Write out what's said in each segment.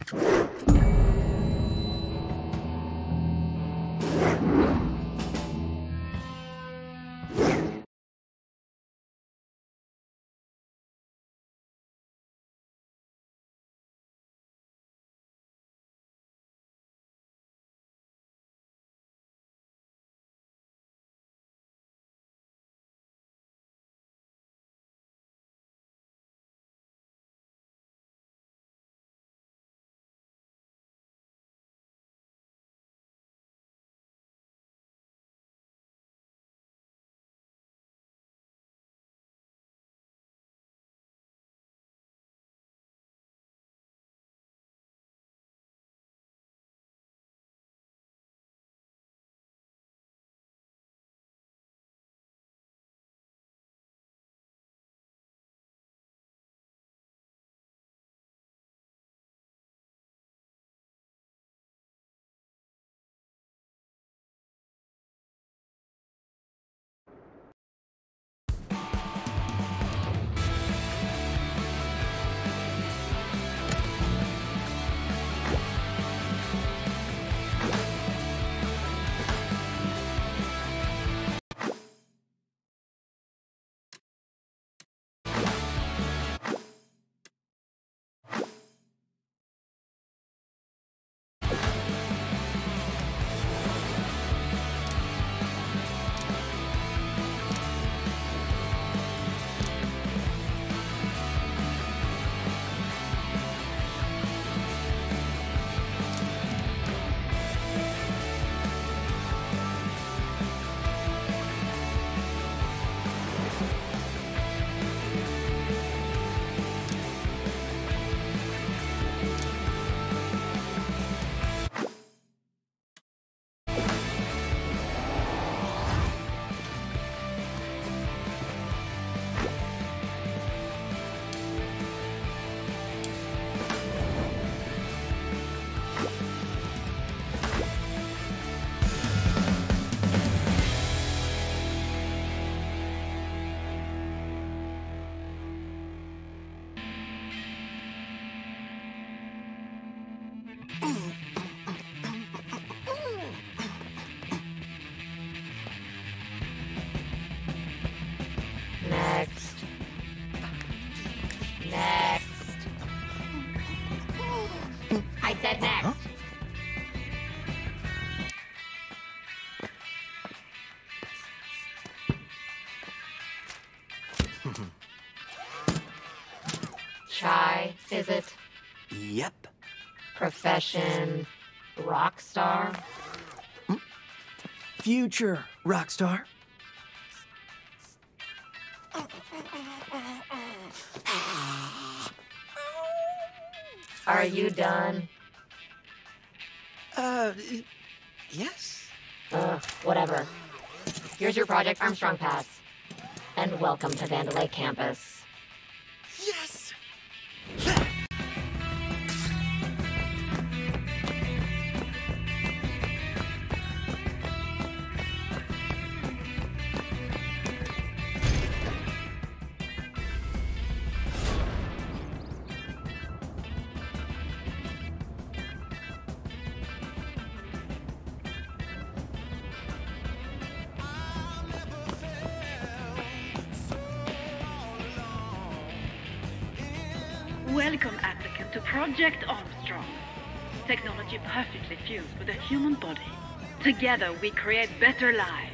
Next. Profession, rock star? Future rock star. Are you done? Uh, yes. Ugh, whatever. Here's your Project Armstrong pass. And welcome to Vandelay campus. Together, we create better lives.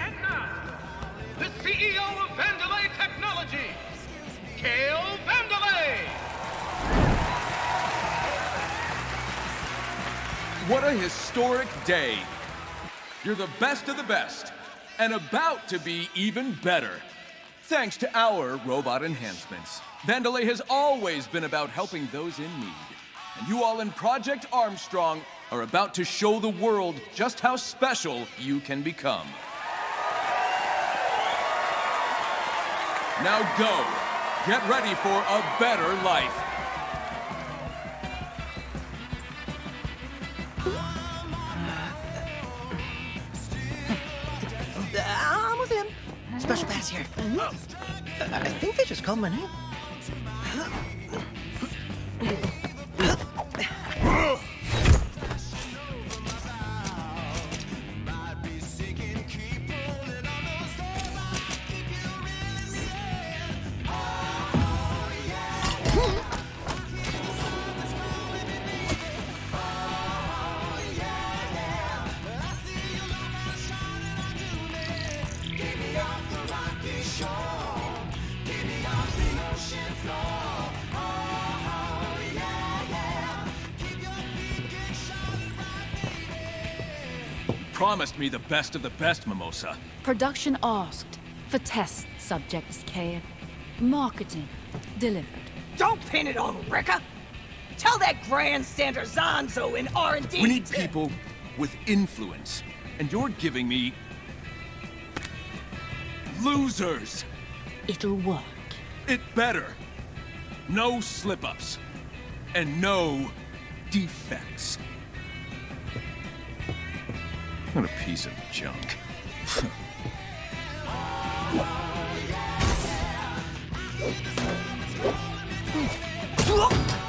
And now, the CEO of Vandelay Technology, Kale Vandelay! What a historic day. You're the best of the best, and about to be even better. Thanks to our robot enhancements, Vandelay has always been about helping those in need. And you all in Project Armstrong are about to show the world just how special you can become. Now go. Get ready for a better life. I'm with him. Special pass here. Uh, I think they just called my name. Promised me the best of the best, Mimosa. Production asked for test subjects, Cade. Marketing delivered. Don't pin it on Rekka! Tell that grandstander Zanzo in R&D We need people with influence, and you're giving me... losers! It'll work. It better. No slip-ups. And no defects. What a piece of junk.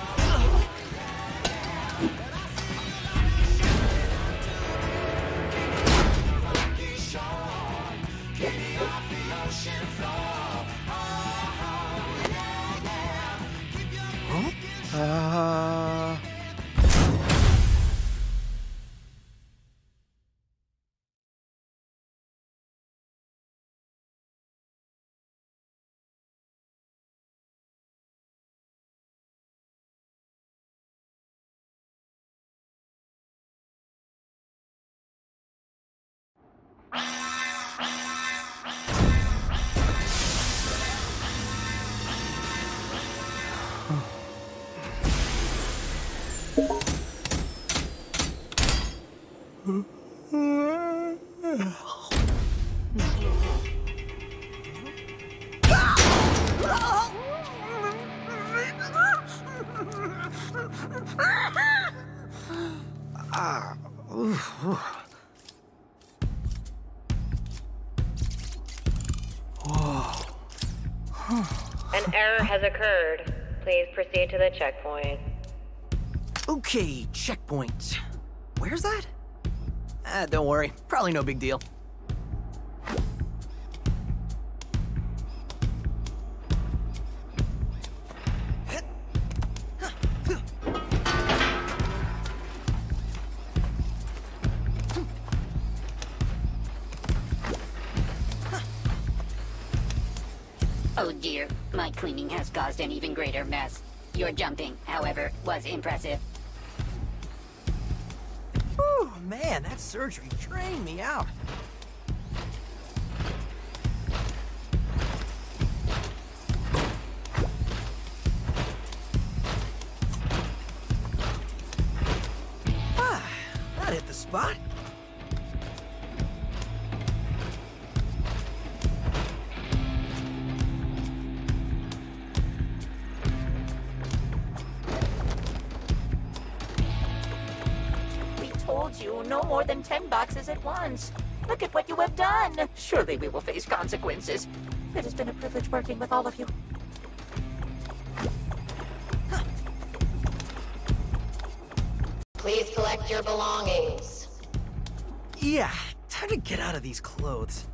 has occurred. Please proceed to the checkpoint. Okay, checkpoint. Where's that? Ah, don't worry. Probably no big deal. Caused an even greater mess. Your jumping, however, was impressive. Whew, man, that surgery drained me out. More than ten boxes at once. Look at what you have done. Surely we will face consequences. It has been a privilege working with all of you. Please collect your belongings. Yeah, time to get out of these clothes.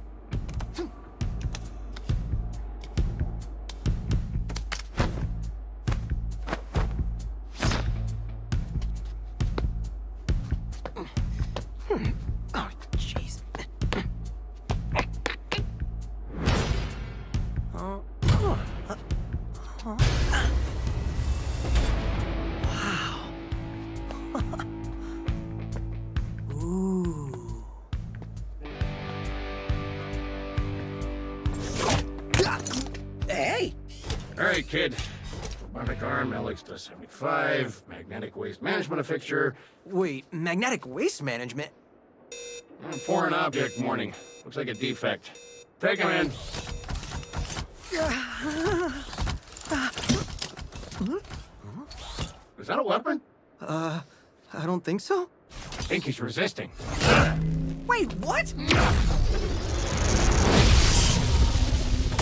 Arm, 75, magnetic waste management fixture, Wait, magnetic waste management? foreign object warning. Looks like a defect. Take him in. Is that a weapon? Uh, I don't think so. I think he's resisting. Wait, what?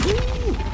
going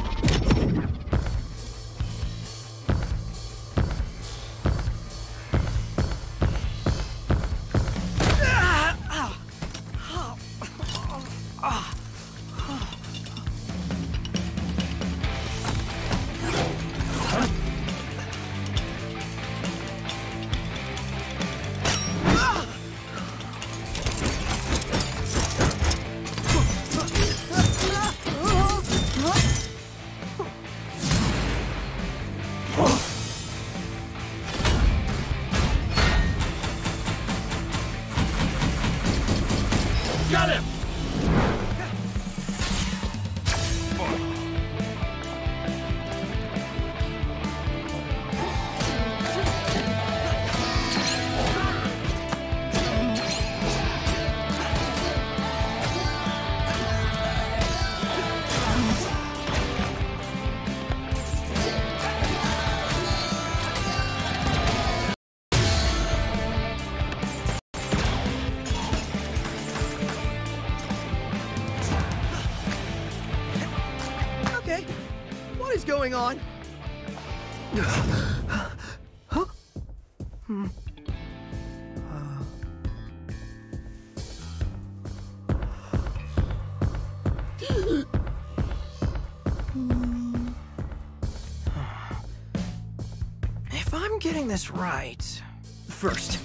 this right... First,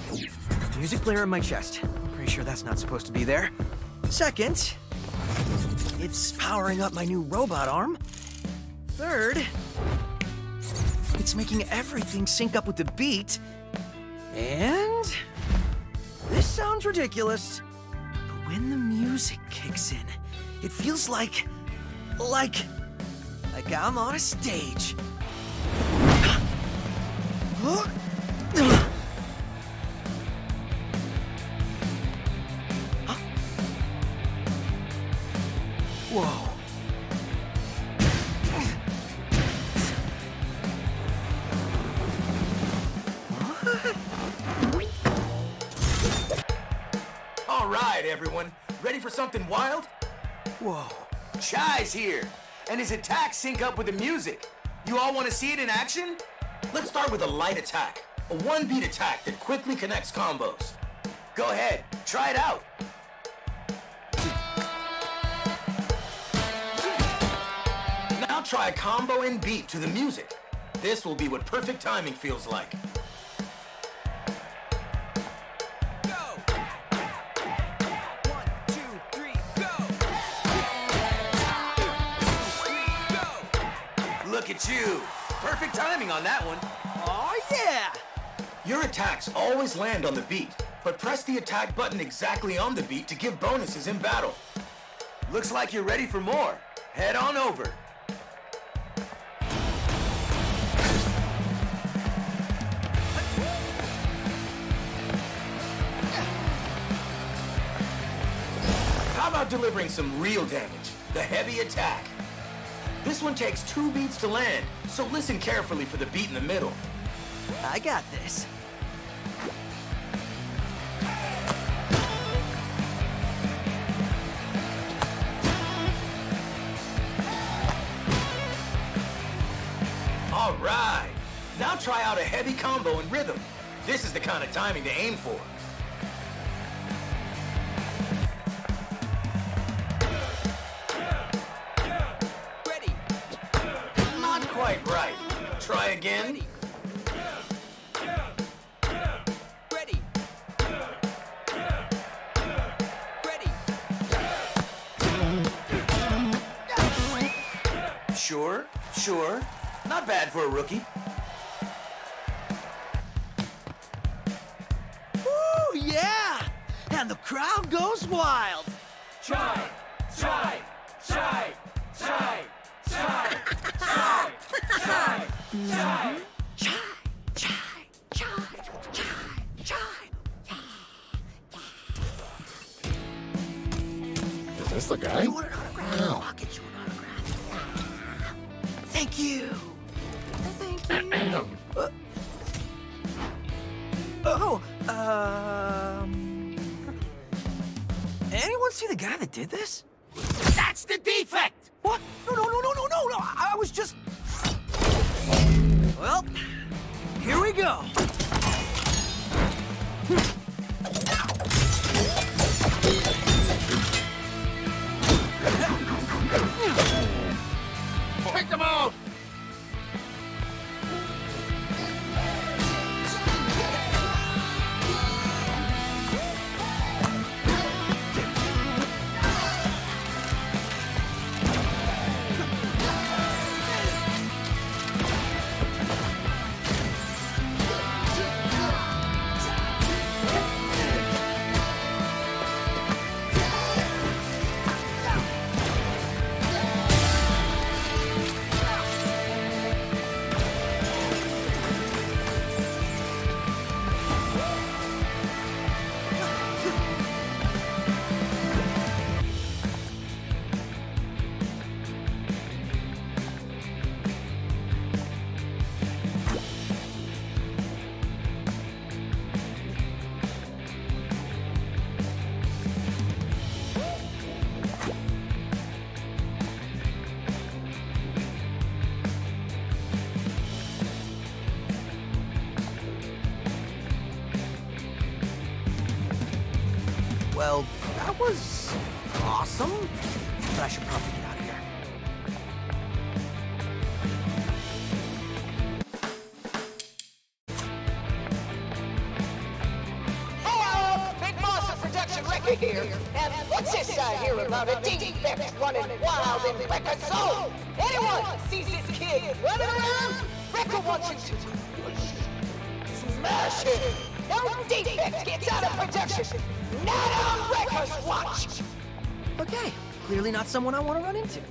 music player in my chest. Pretty sure that's not supposed to be there. Second, it's powering up my new robot arm. Third, it's making everything sync up with the beat. And this sounds ridiculous, but when the music kicks in, it feels like, like, like I'm on a stage. Whoa. His attacks sync up with the music. You all want to see it in action? Let's start with a light attack. A one-beat attack that quickly connects combos. Go ahead, try it out. Now try a combo and beat to the music. This will be what perfect timing feels like. Look at you. Perfect timing on that one. Oh, yeah! Your attacks always land on the beat, but press the attack button exactly on the beat to give bonuses in battle. Looks like you're ready for more. Head on over. How about delivering some real damage? The heavy attack. This one takes two beats to land, so listen carefully for the beat in the middle. I got this. All right. Now try out a heavy combo and rhythm. This is the kind of timing to aim for. Quite right. Try again. Ready. Ready. Sure, sure. Not bad for a rookie. Woo, yeah! And the crowd goes wild. Chai! Someone I want to run into.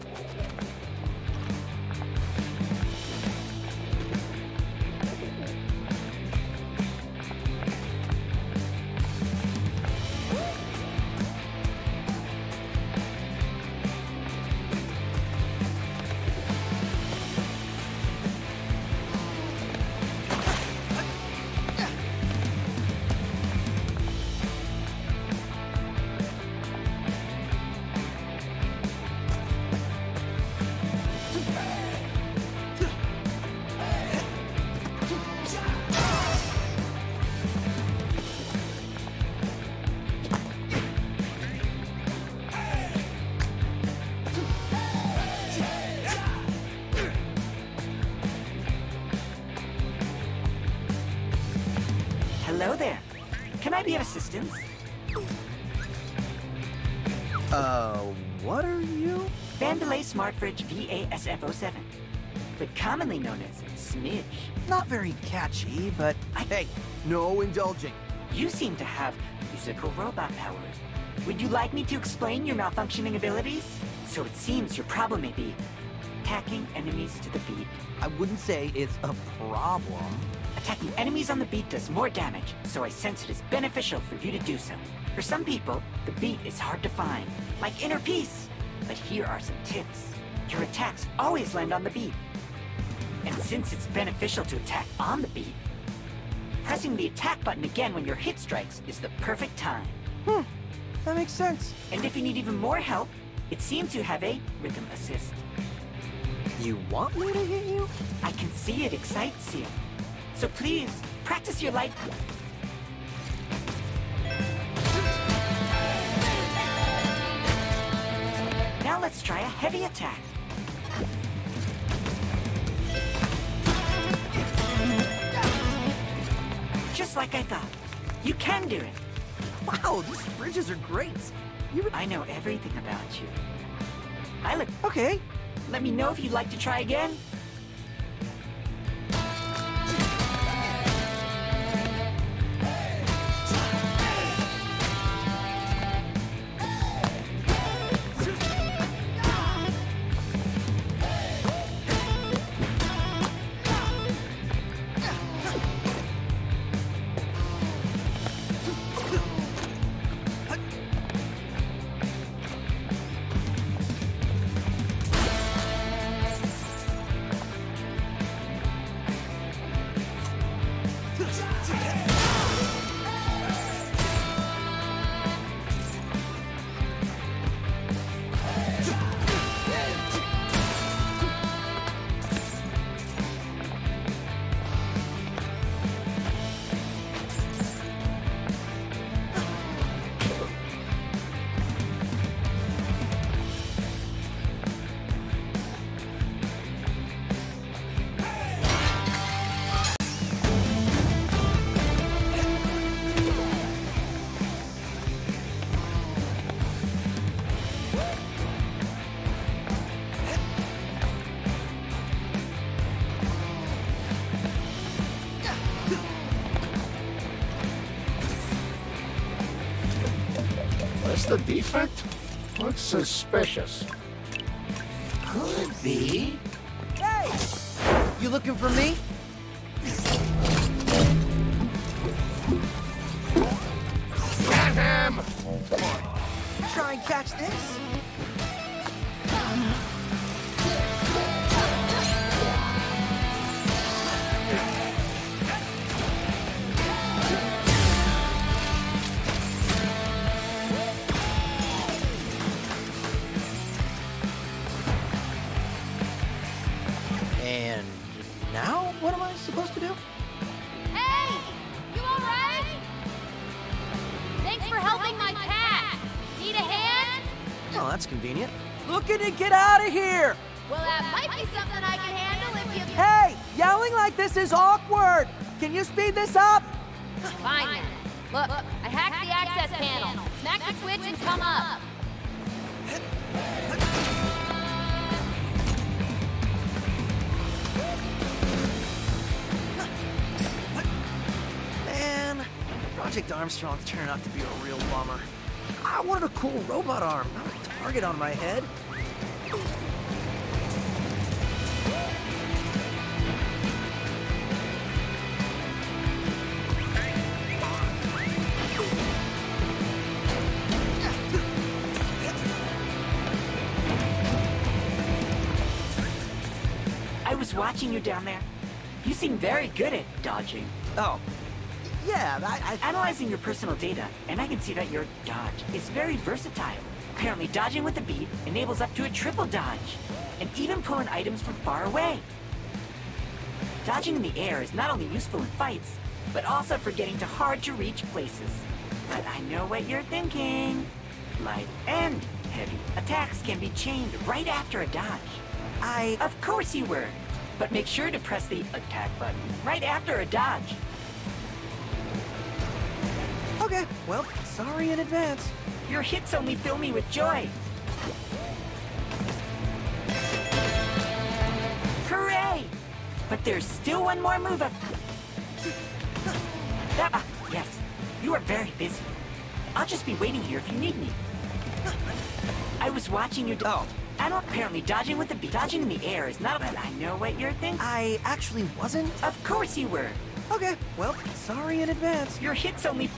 Smartfridge VASF07, but commonly known as Smidge. Not very catchy, but hey, no indulging. You seem to have musical robot powers. Would you like me to explain your malfunctioning abilities? So it seems your problem may be attacking enemies to the beat. I wouldn't say it's a problem. Attacking enemies on the beat does more damage, so I sense it is beneficial for you to do so. For some people, the beat is hard to find, like inner peace. But here are some tips. Your attacks always land on the beat. And since it's beneficial to attack on the beat, pressing the attack button again when your hit strikes is the perfect time. Hmm, that makes sense. And if you need even more help, it seems you have a rhythm assist. You want me to hit you? I can see it excites you. So please, practice your light. Try a heavy attack. Just like I thought. You can do it. Wow, these bridges are great. You I know everything about you. I look Okay. Let me know if you'd like to try again. That's the defect? Looks suspicious. Could be. Hey! You looking for me? On my head. I was watching you down there. You seem very good at dodging. Oh, yeah, I, I... Analyzing your personal data, and I can see that your dodge is very versatile. Apparently, dodging with the beat enables up to a triple dodge, and even pulling items from far away. Dodging in the air is not only useful in fights, but also for getting to hard-to-reach places. But I know what you're thinking. Light and heavy attacks can be chained right after a dodge. I... Of course you were. But make sure to press the attack button right after a dodge. Okay, well, sorry in advance. Your hits only fill me with joy. Hooray! But there's still one more move up. Ah, yes, you are very busy. I'll just be waiting here if you need me. I was watching you. Oh. I don't apparently dodging with the beat. Dodging in the air is not. But I know what you're thinking. I actually wasn't. Of course you were. Okay, well, sorry in advance. Your hits only.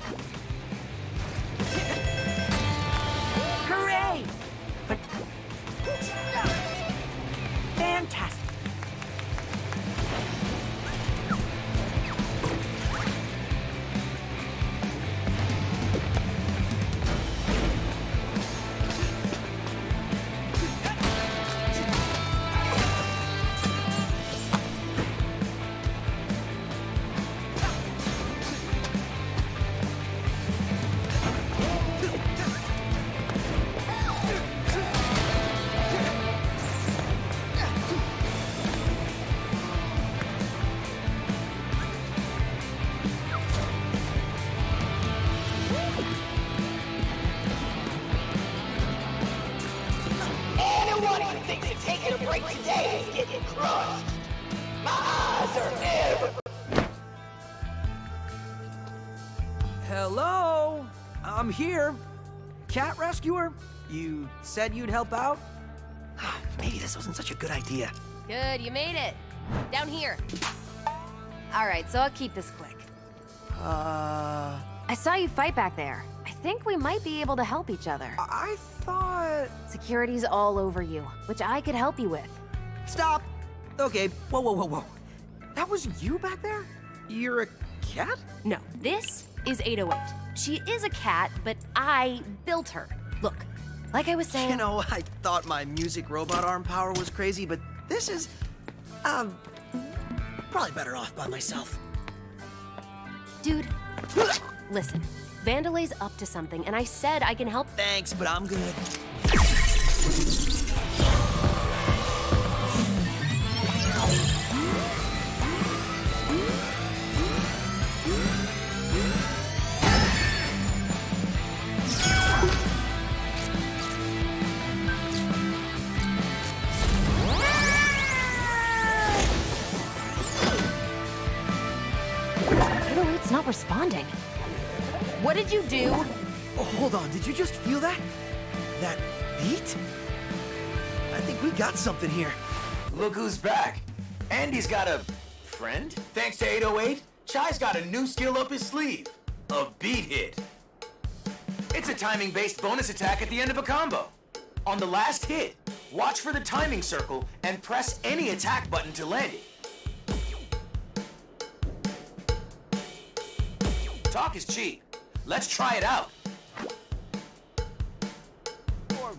Said you'd help out? Maybe this wasn't such a good idea. Good, you made it. Down here. All right, so I'll keep this quick. Uh... I saw you fight back there. I think we might be able to help each other. I thought... Security's all over you, which I could help you with. Stop! Okay, whoa, whoa, whoa, whoa. That was you back there? You're a cat? No, this is 808. She is a cat, but I built her. Look, like I was saying... You know, I thought my music robot arm power was crazy, but this is... Um... Probably better off by myself. Dude, listen. Vandelay's up to something, and I said I can help. Thanks, but I'm good. Not responding. What did you do? Oh, hold on, did you just feel that? That beat? I think we got something here. Look who's back. Andy's got a friend. Thanks to 808, Chai's got a new skill up his sleeve. A beat hit. It's a timing-based bonus attack at the end of a combo. On the last hit, watch for the timing circle and press any attack button to land it. Talk is cheap. Let's try it out.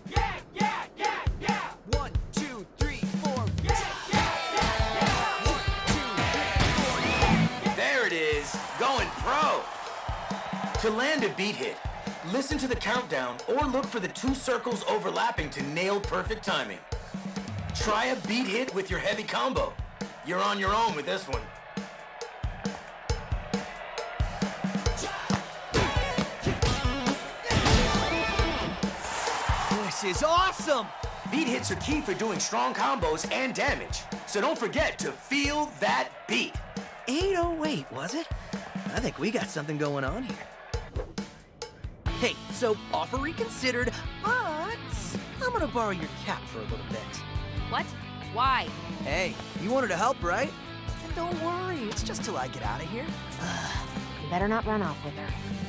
Yeah, yeah, yeah, yeah. One, two, three, four. There it is, going pro. To land a beat hit, Listen to the countdown or look for the two circles overlapping to nail perfect timing. Try a beat hit with your heavy combo. You're on your own with this one. This is awesome! Beat hits are key for doing strong combos and damage. So don't forget to feel that beat. 808, was it? I think we got something going on here. Hey, so offer reconsidered, but I'm gonna borrow your cap for a little bit. What? Why? Hey, you wanted to help, right? And don't worry, it's just till I get out of here. You better not run off with her.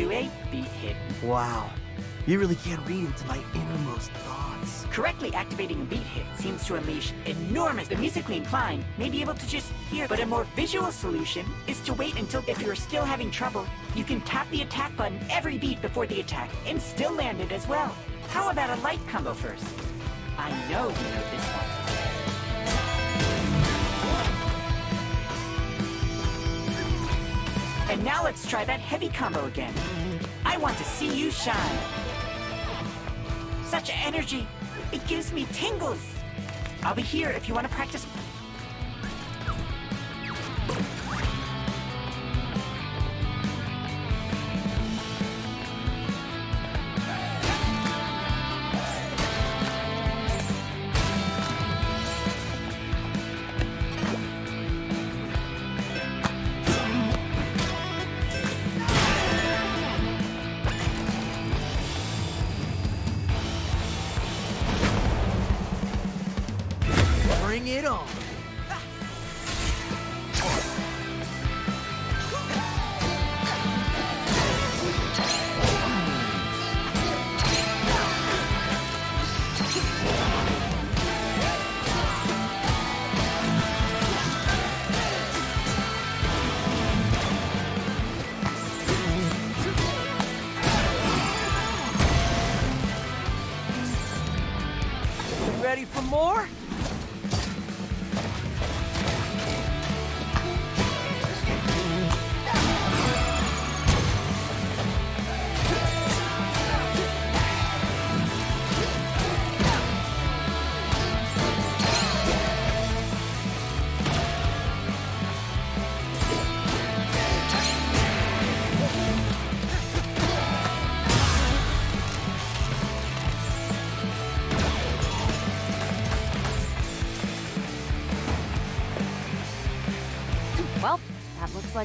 Seem do a beat hit. Wow. You really can't read into my innermost thoughts. Correctly activating a beat hit seems to unleash enormous. The musically inclined may be able to just hear, but a more visual solution is to wait until if you're still having trouble, you can tap the attack button every beat before the attack and still land it as well. How about a light combo first? I know you know this one. Now let's try that heavy combo again. I want to see you shine. Such energy. It gives me tingles. I'll be here if you want to practice.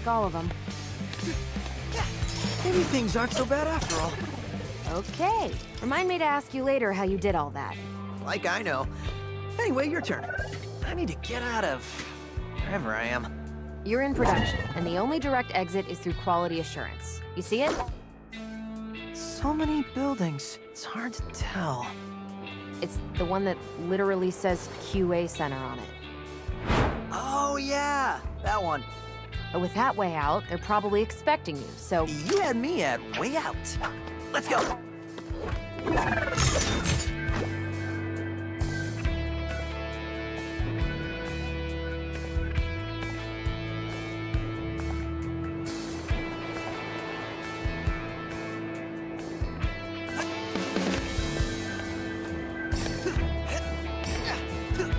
Like all of them. Maybe things aren't so bad after all. Okay. Remind me to ask you later how you did all that. Like I know. Anyway, your turn. I need to get out of wherever I am. You're in production, and the only direct exit is through quality assurance. You see it? So many buildings. It's hard to tell. It's the one that literally says QA Center on it. Oh, yeah. That one. But with that way out, they're probably expecting you, so... You had me at way out. Let's go.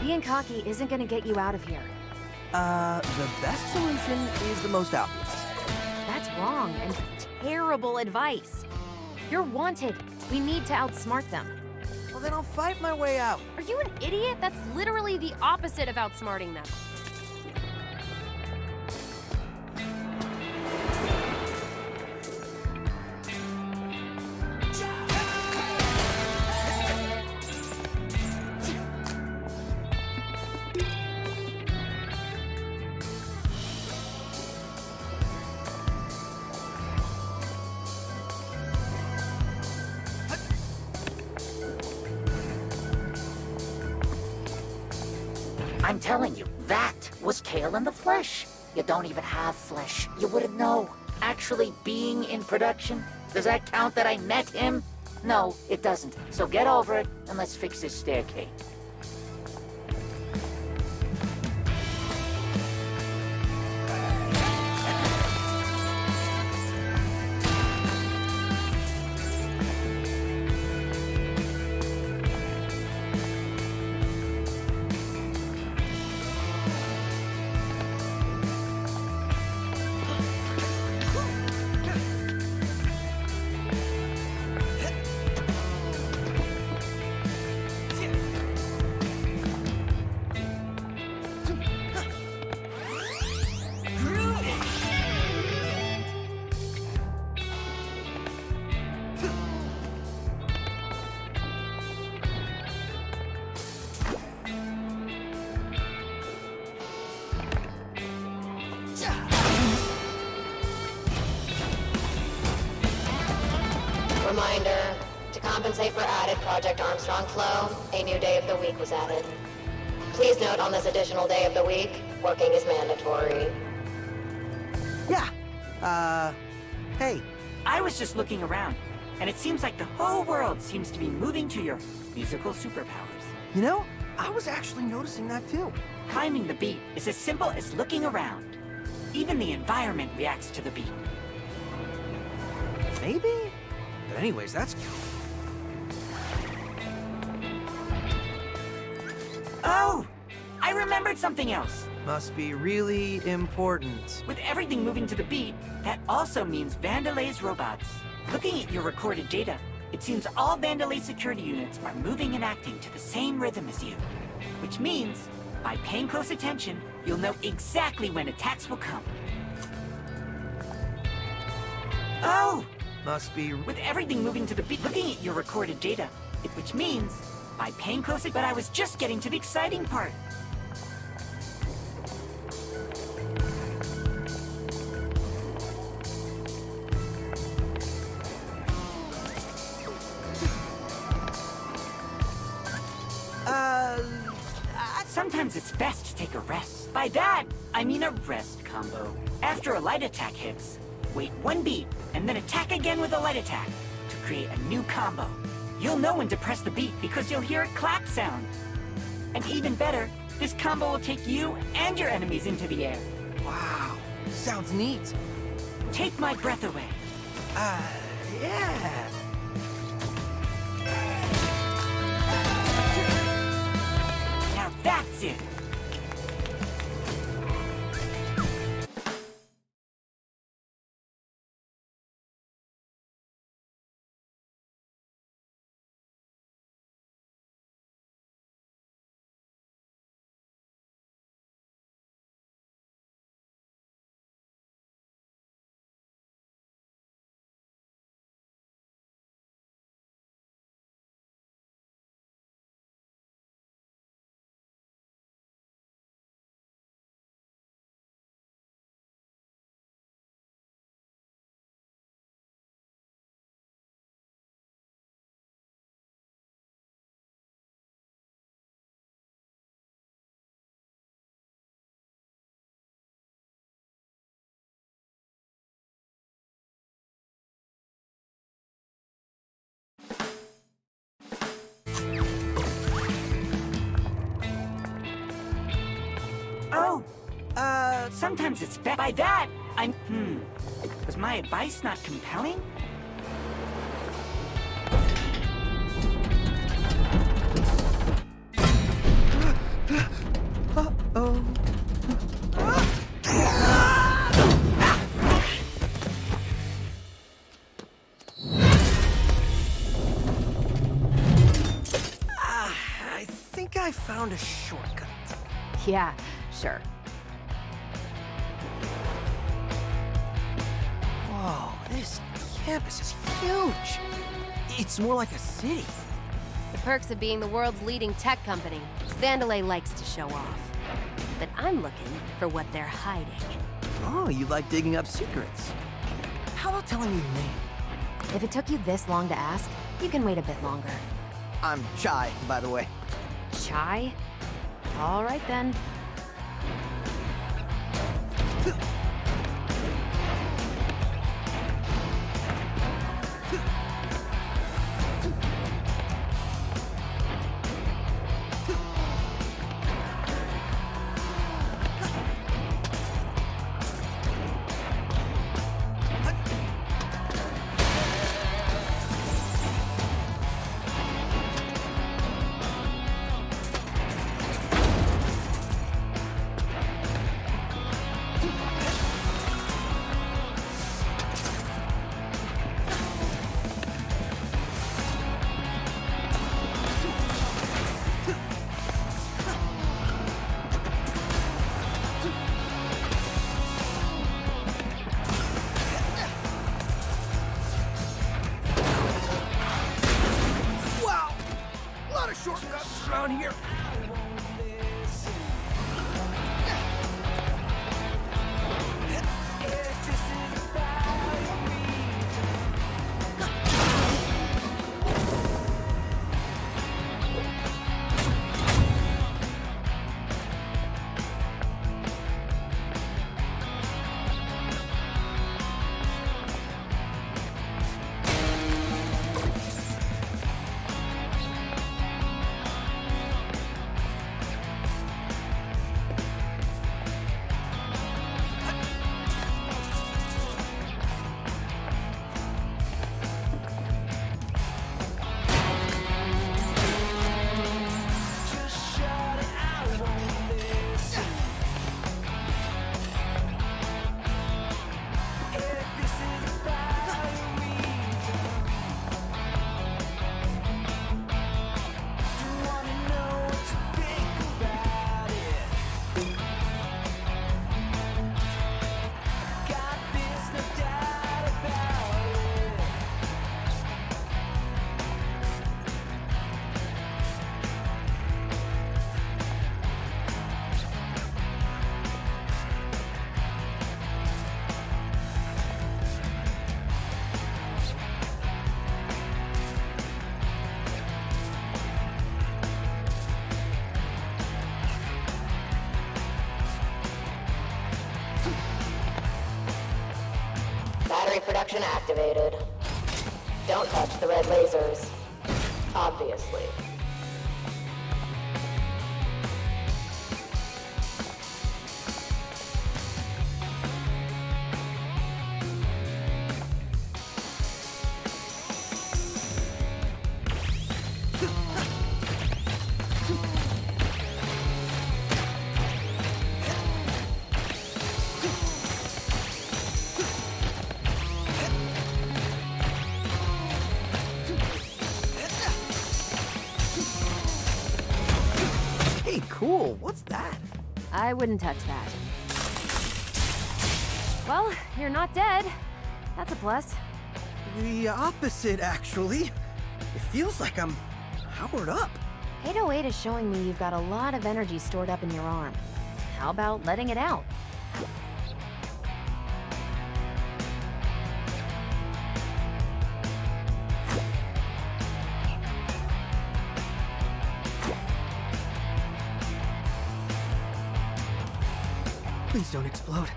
Being cocky isn't gonna get you out of here. Uh, the best solution is the most obvious. That's That's wrong and terrible advice. You're wanted. We need to outsmart them. Well, then I'll fight my way out. Are you an idiot? That's literally the opposite of outsmarting them. Don't even have flesh. You wouldn't know. Actually being in production, does that count that I met him? No, it doesn't. So get over it and let's fix this staircase. To compensate for added Project Armstrong flow, a new day of the week was added. Please note on this additional day of the week, working is mandatory. Yeah. Uh, hey. I was just looking around, and it seems like the whole world seems to be moving to your musical superpowers. You know, I was actually noticing that too. Climbing the beat is as simple as looking around. Even the environment reacts to the beat. Maybe? But anyways, that's... Oh! Remembered something else. Must be really important. With everything moving to the beat, that also means Vandelay's robots. Looking at your recorded data, it seems all Vandelay security units are moving and acting to the same rhythm as you. Which means, by paying close attention, you'll know exactly when attacks will come. Oh! Must be... With everything moving to the beat, looking at your recorded data, it, which means, by paying close but I was just getting to the exciting part. Sometimes it's best to take a rest. By that, I mean a rest combo. After a light attack hits, wait one beat, and then attack again with a light attack to create a new combo. You'll know when to press the beat because you'll hear a clap sound. And even better, this combo will take you and your enemies into the air. Wow, sounds neat. Take my breath away. Uh, yeah. That's it. Sometimes it's bad. By that, I'm, hmm, was my advice not compelling? It's more like a city. The perks of being the world's leading tech company. Vandelay likes to show off. But I'm looking for what they're hiding. Oh, you like digging up secrets. How about telling me your name? If it took you this long to ask, you can wait a bit longer. I'm Chai, by the way. Chai? All right then. I wouldn't touch that. Well, you're not dead. That's a plus. The opposite, actually. It feels like I'm powered up. 808 is showing me you've got a lot of energy stored up in your arm. How about letting it out? Don't explode.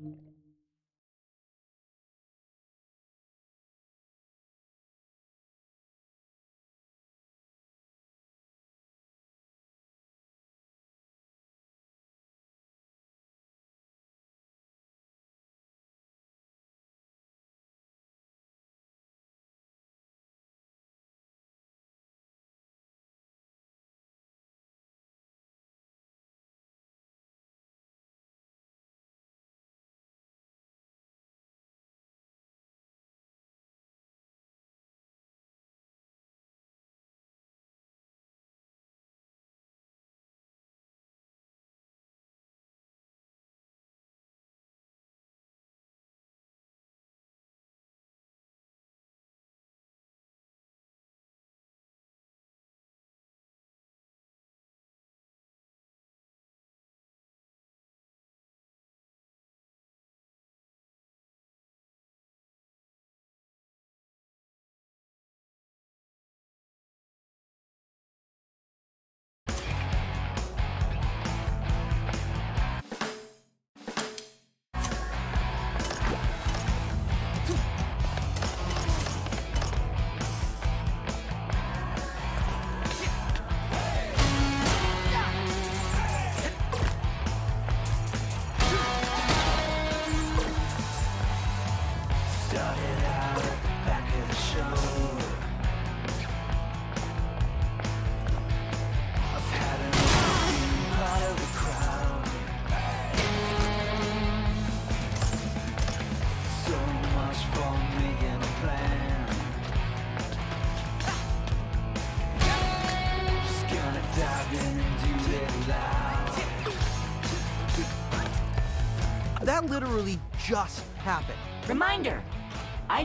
Started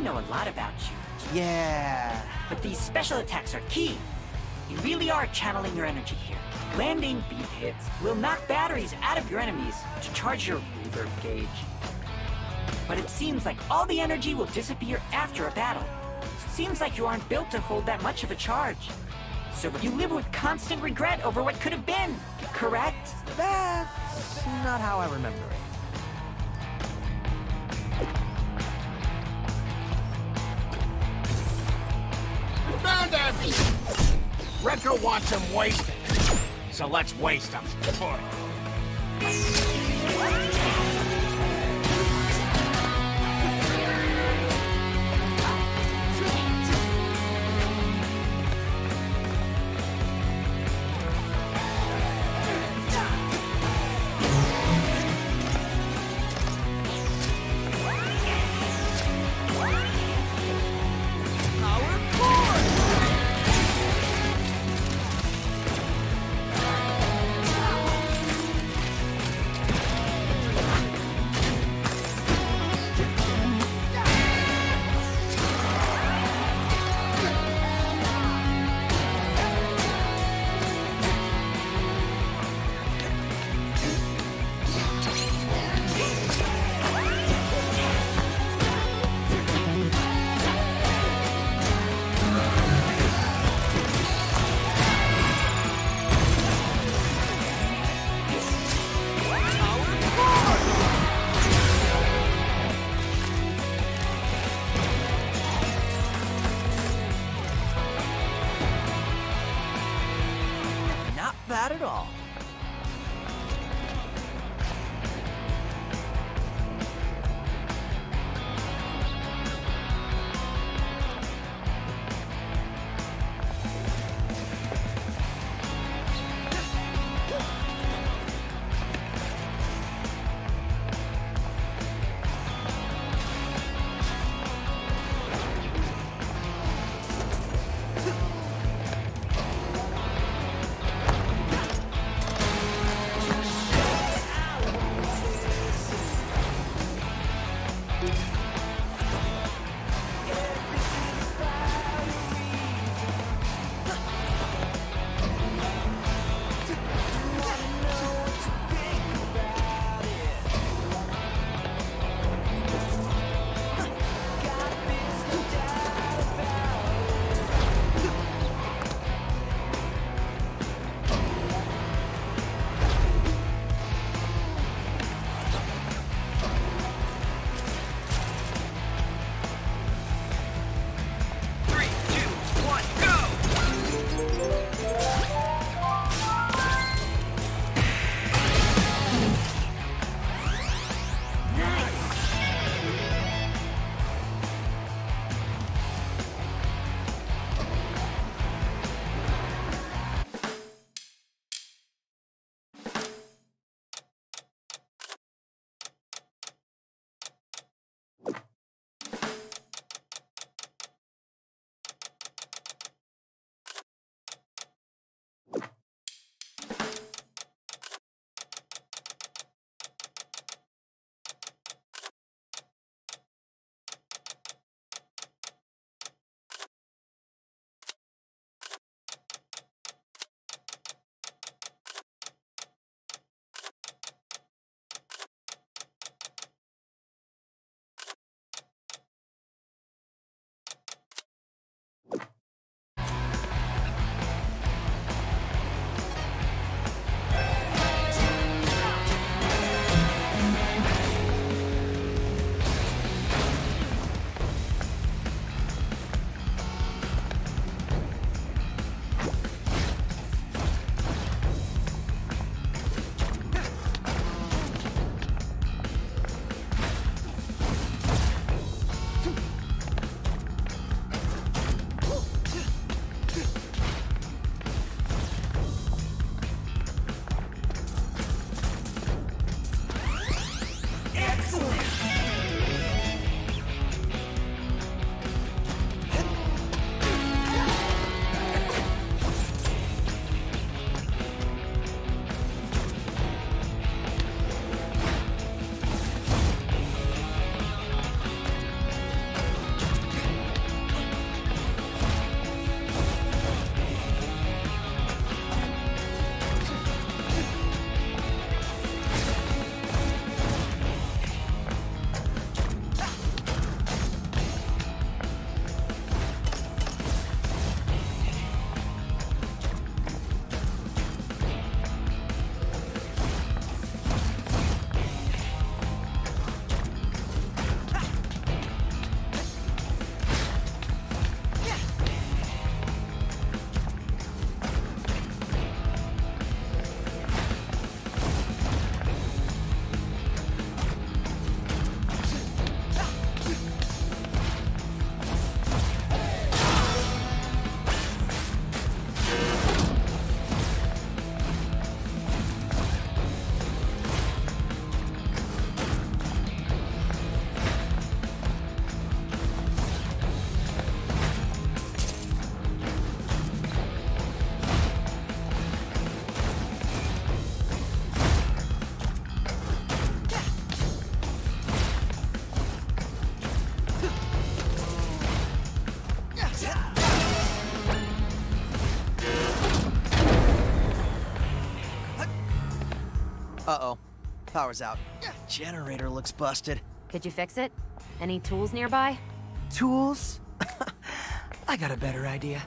know a lot about you. Yeah. But these special attacks are key. You really are channeling your energy here. Landing beat hits will knock batteries out of your enemies to charge your reverb gauge. But it seems like all the energy will disappear after a battle. Seems like you aren't built to hold that much of a charge. So you live with constant regret over what could have been, correct? That's not how I remember it. That! Rekka wants him wasted. So let's waste him. Power's out. Generator looks busted. Could you fix it? Any tools nearby? Tools? I got a better idea.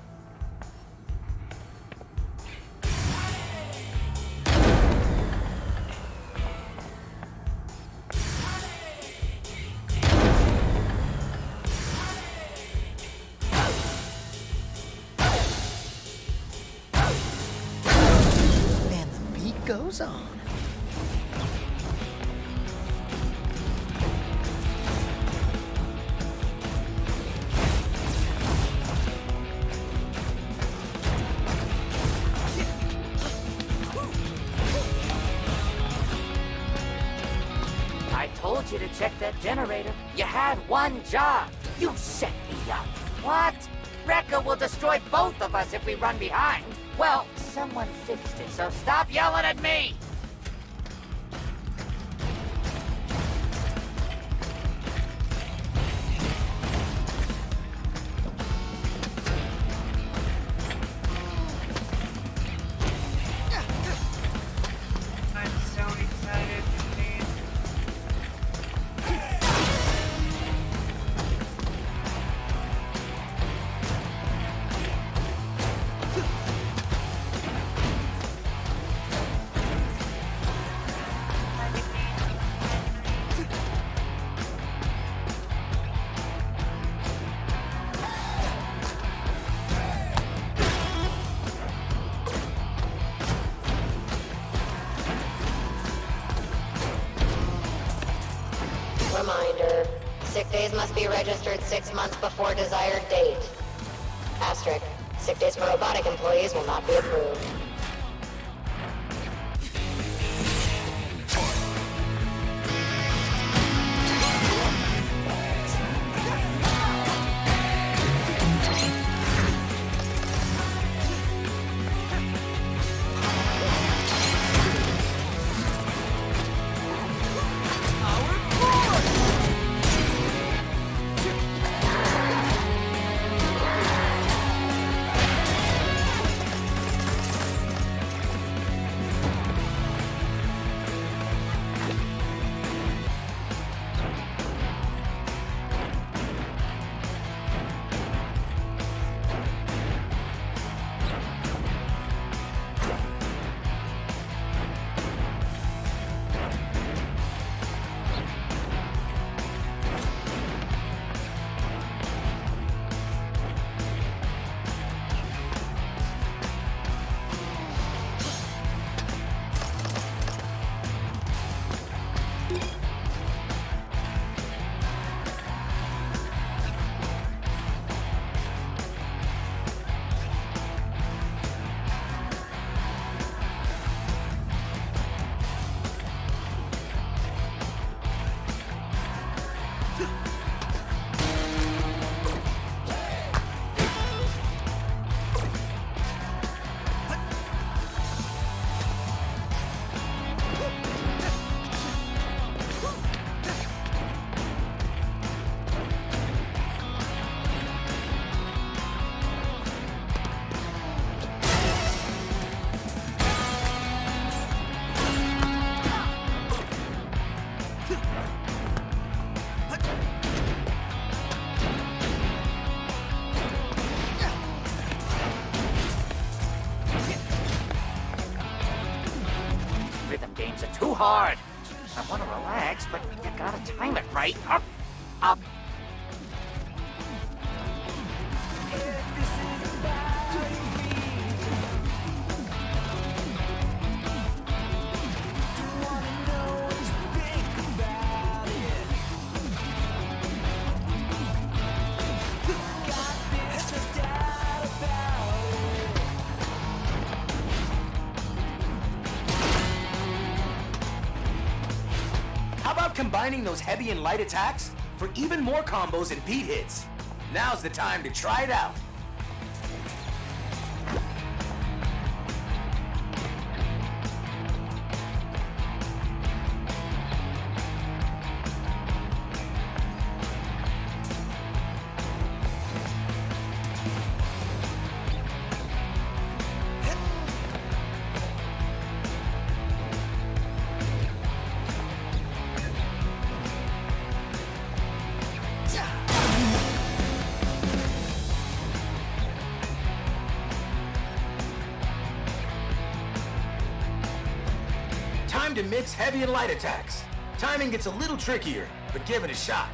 One job. You set me up. What? Rekka will destroy both of us if we run behind. Well, someone fixed it, so stop yelling at me. Combining those heavy and light attacks for even more combos and beat hits? Now's the time to try it out. To mix heavy and light attacks. Timing gets a little trickier, but give it a shot.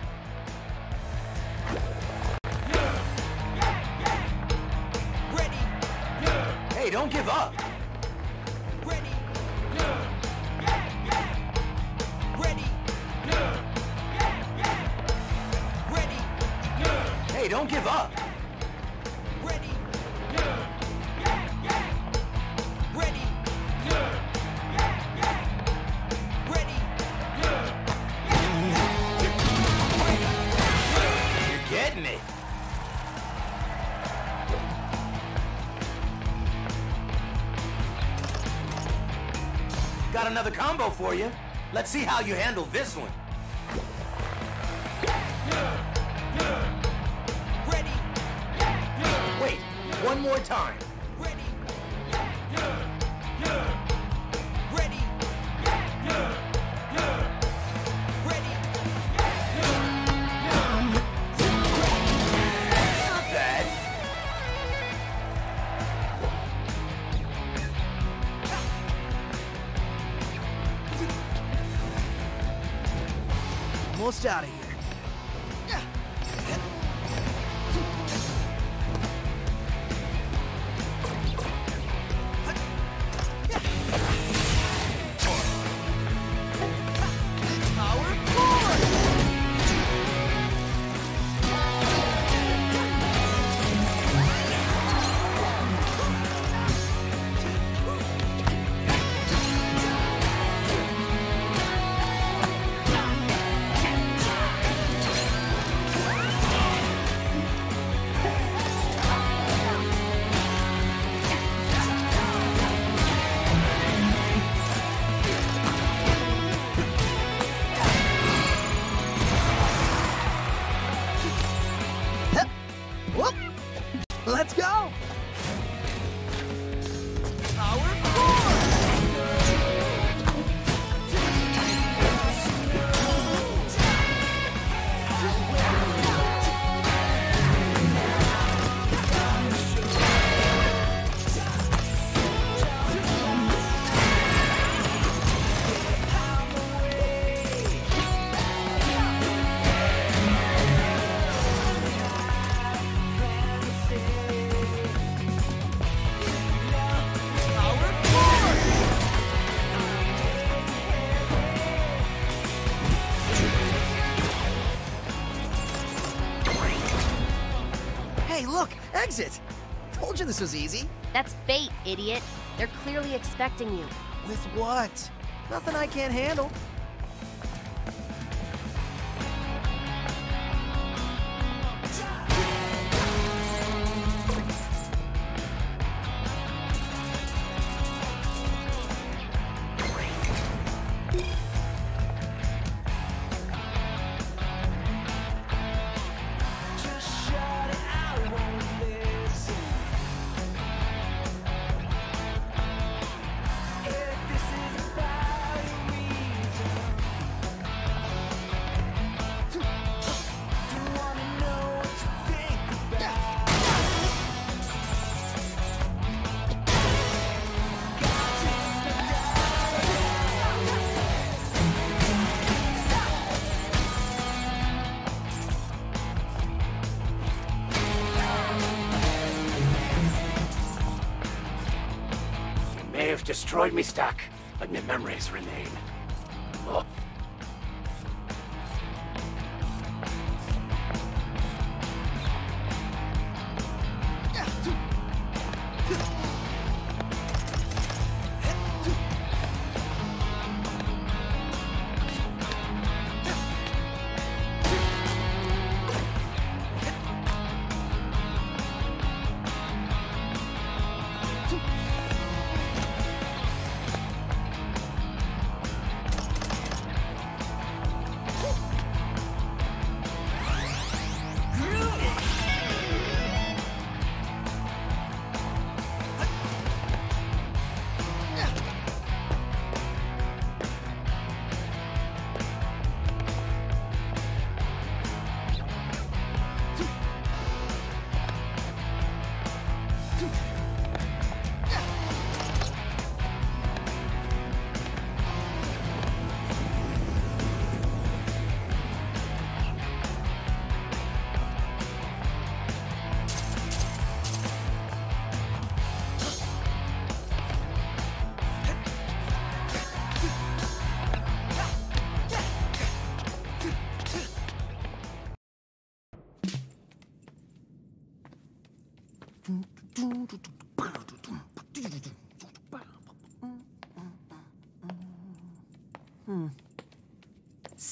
For you. Let's see how you handle this one. You this was easy. That's fate, idiot. They're clearly expecting you. With what? Nothing I can't handle.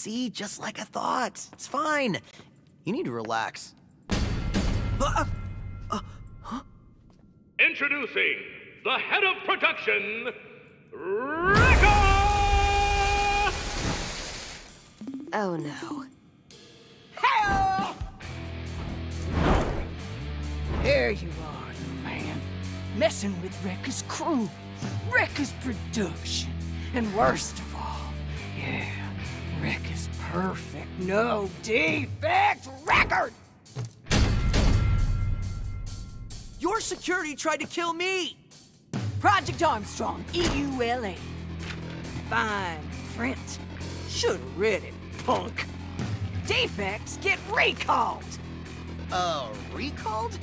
See, just like I thought. It's fine. You need to relax. Uh, uh, uh, Introducing the head of production, Rekka! Oh no. Hell! There you are, man. Messing with Rekka's crew, Rekka's production. And worst of all, yeah, Rekka's perfect, no defect record! Your security tried to kill me! Project Armstrong, EULA. Fine print. Should've read it, punk. Defects get recalled. Uh, recalled?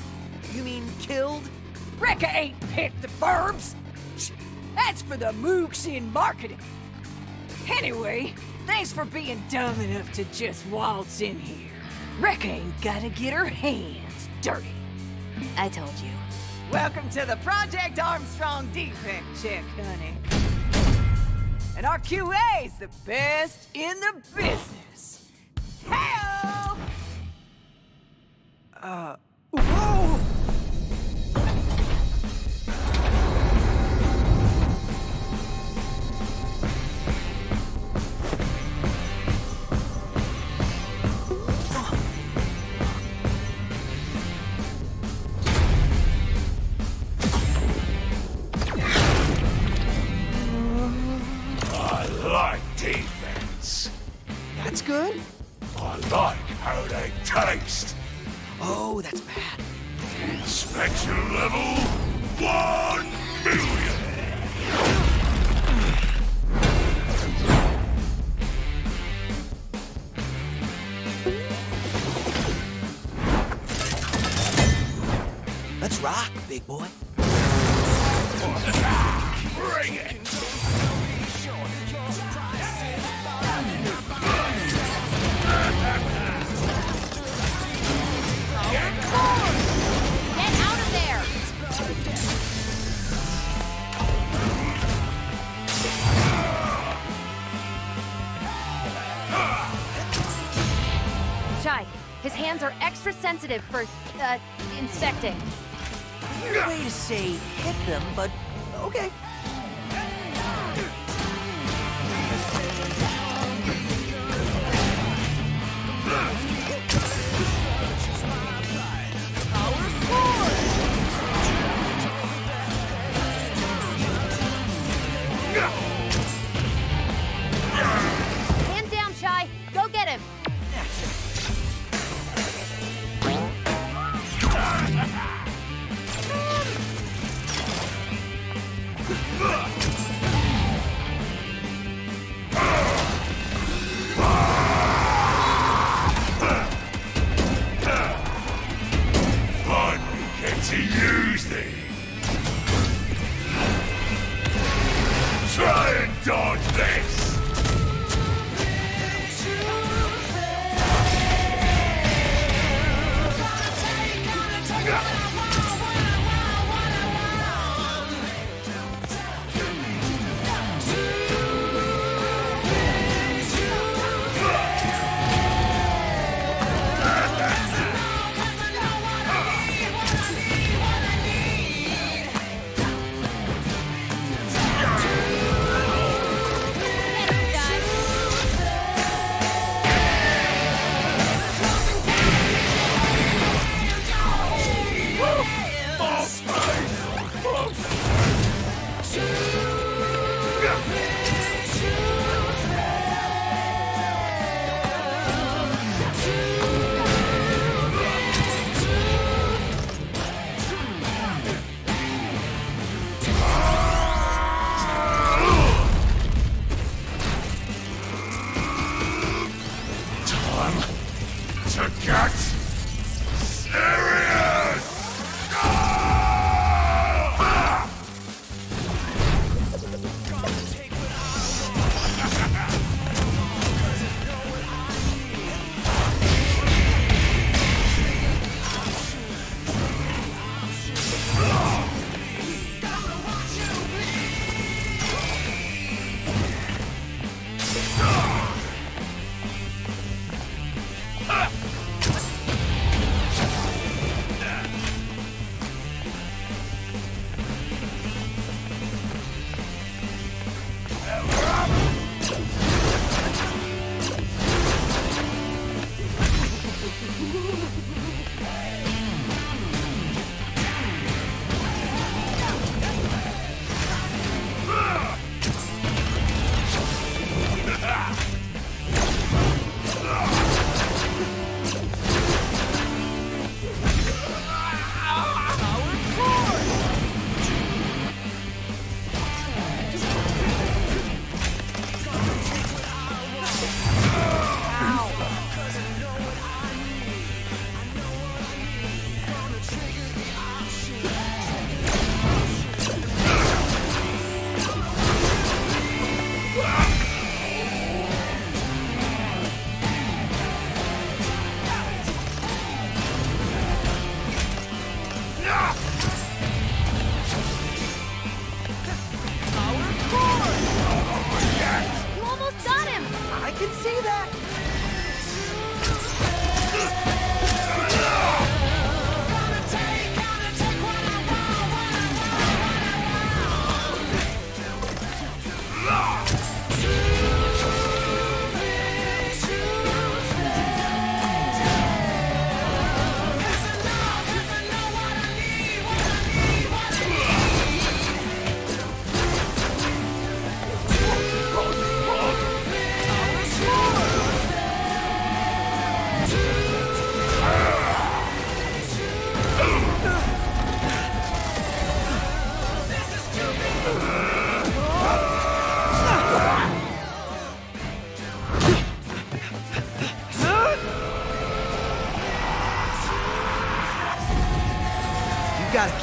You mean killed? Rekka ain't picked the verbs. That's for the mooks in marketing. Anyway, thanks for being dumb enough to just waltz in here. Rekka ain't gotta get her hands dirty. I told you. Welcome to the Project Armstrong defect check, honey. And our QA's the best in the business. Hell! Uh, whoa! Sensitive for,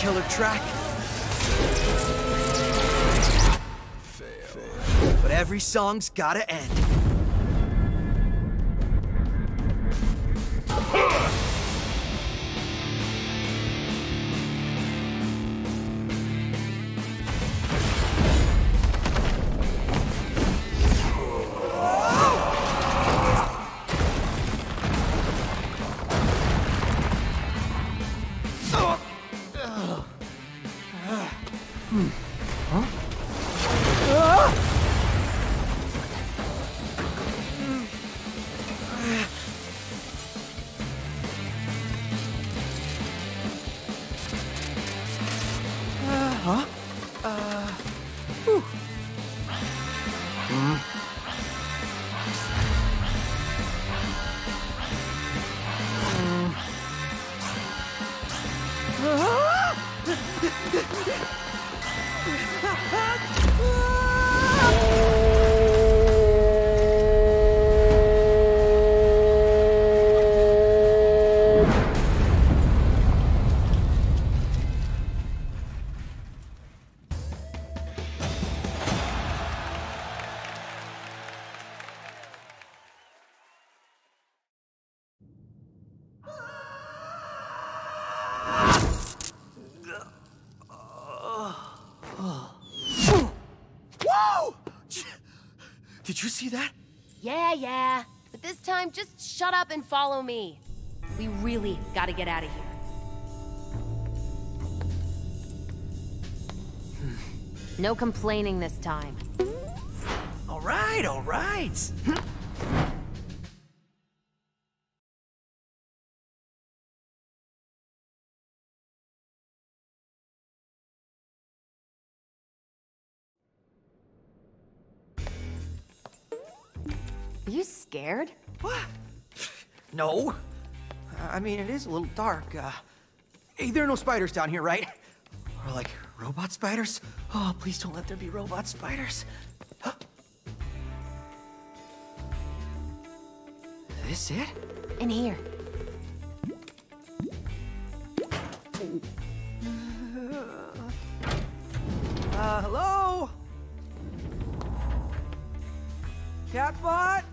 killer track. But every song's gotta end. Up and follow me. We really gotta get out of here. Hmm. No complaining this time. All right, all right. Are you scared? What? No. I mean, it is a little dark. Uh, hey, there are no spiders down here, right? Or like robot spiders? Oh, please don't let there be robot spiders. this it? In here. Uh, hello? Catbot?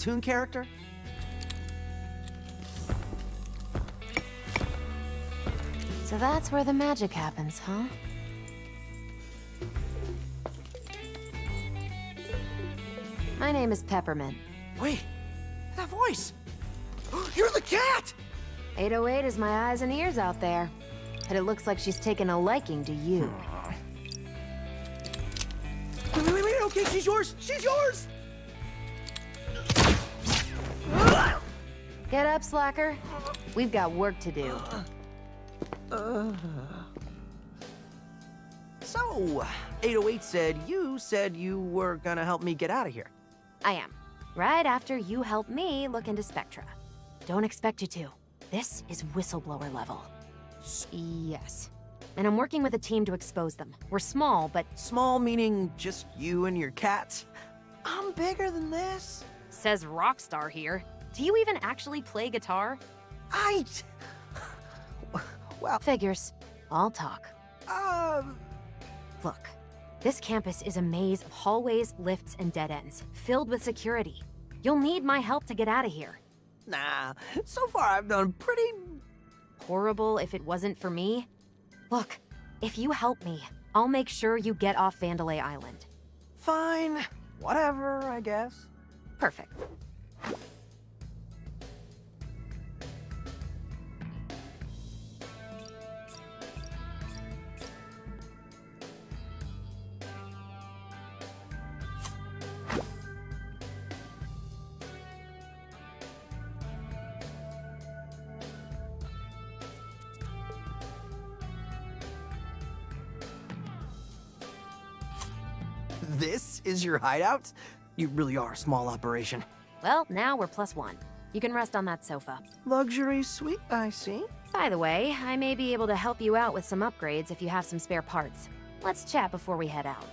Cartoon character? So that's where the magic happens, huh? My name is Peppermint. Wait, that voice! You're the cat! 808 is my eyes and ears out there. But it looks like she's taken a liking to you. Wait, wait, wait, wait, okay, she's yours! She's yours! Get up, slacker. We've got work to do. Uh, so, 808 said you said you were gonna help me get out of here. I am. Right after you help me look into Spectra. Don't expect you to. This is whistleblower level. Yes. And I'm working with a team to expose them. We're small, but... Small meaning just you and your cats? I'm bigger than this. Says Rockstar here. Do you even actually play guitar? I... Well... Figures. I'll talk. Um... Look, this campus is a maze of hallways, lifts, and dead ends, filled with security. You'll need my help to get out of here. Nah, so far I've done pretty... Horrible if it wasn't for me. Look, if you help me, I'll make sure you get off Vandelay Island. Fine. Whatever, I guess. Perfect. Is your hideout? You really are a small operation. Well, now we're plus one. You can rest on that sofa. Luxury suite, I see. By the way, I may be able to help you out with some upgrades if you have some spare parts. Let's chat before we head out.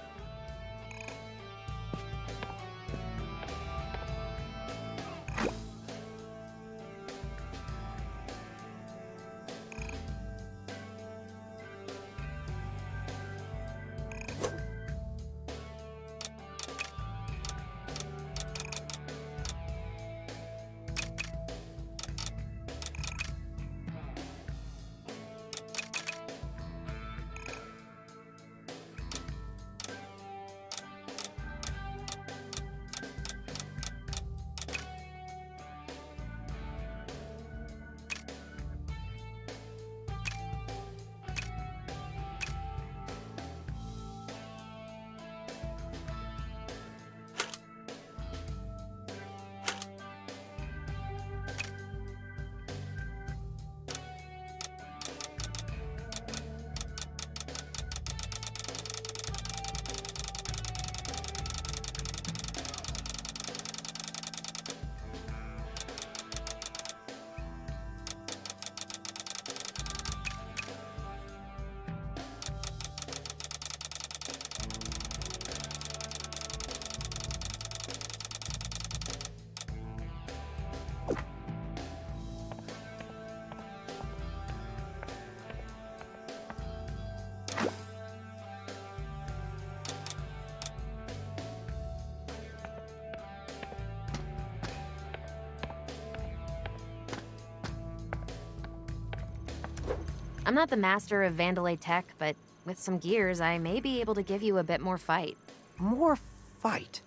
Not the master of Vandelay tech, but with some gears, I may be able to give you a bit more fight. More fight?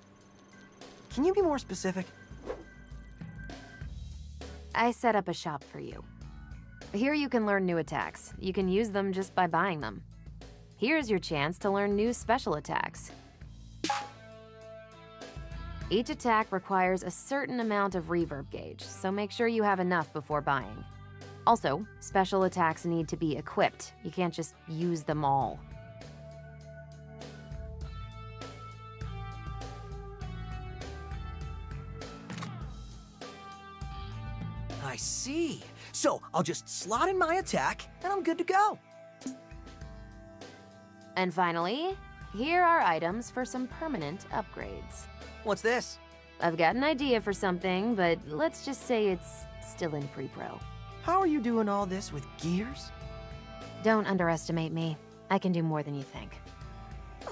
Can you be more specific? I set up a shop for you. Here you can learn new attacks. You can use them just by buying them. Here's your chance to learn new special attacks. Each attack requires a certain amount of reverb gauge, so make sure you have enough before buying. Also, special attacks need to be equipped. You can't just use them all. I see. So I'll just slot in my attack, and I'm good to go. And finally, here are items for some permanent upgrades. What's this? I've got an idea for something, but let's just say it's still in pre-pro. How are you doing all this with gears? Don't underestimate me. I can do more than you think.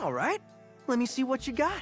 All right. Let me see what you got.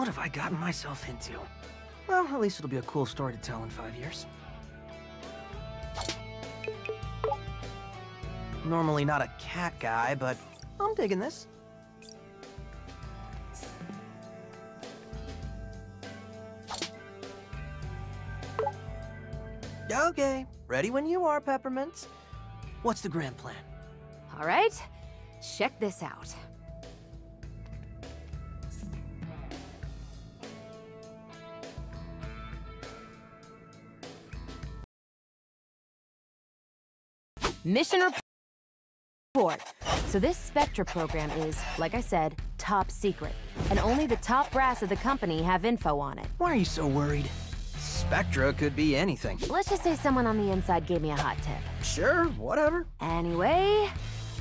What have I gotten myself into? Well, at least it'll be a cool story to tell in five years. Normally not a cat guy, but I'm digging this. Okay, ready when you are, Peppermint. What's the grand plan? All right, check this out. Mission report. So this Spectra program is, like I said, top secret. And only the top brass of the company have info on it. Why are you so worried? Spectra could be anything. Let's just say someone on the inside gave me a hot tip. Sure, whatever. Anyway,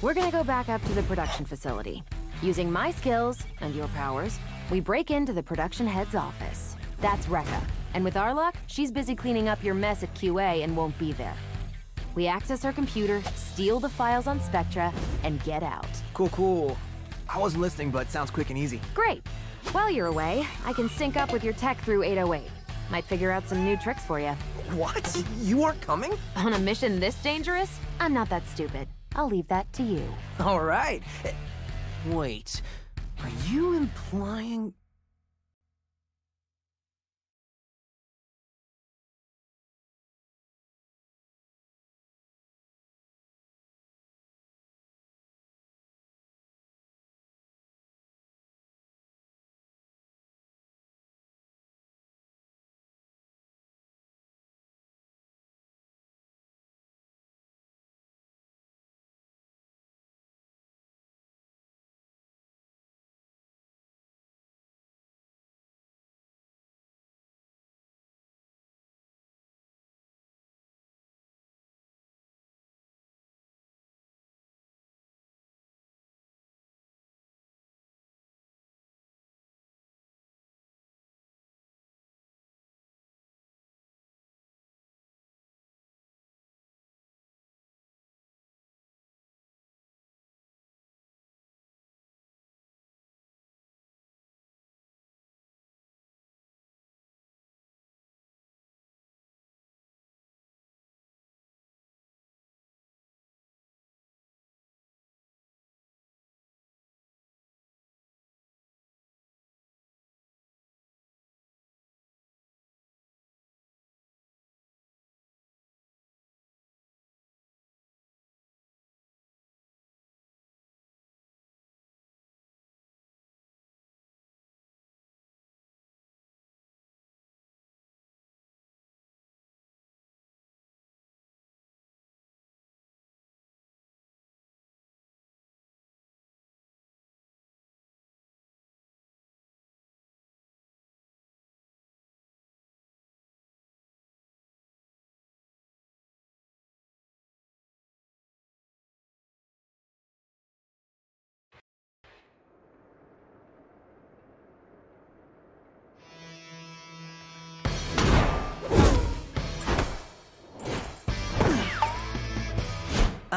we're gonna go back up to the production facility. Using my skills and your powers, we break into the production head's office. That's Rekka. And with our luck, she's busy cleaning up your mess at QA and won't be there. We access her computer, steal the files on Spectra, and get out. Cool, cool. I wasn't listening, but sounds quick and easy. Great. While you're away, I can sync up with your tech through 808. Might figure out some new tricks for you. What? You aren't coming? On a mission this dangerous? I'm not that stupid. I'll leave that to you. All right. Wait, are you implying...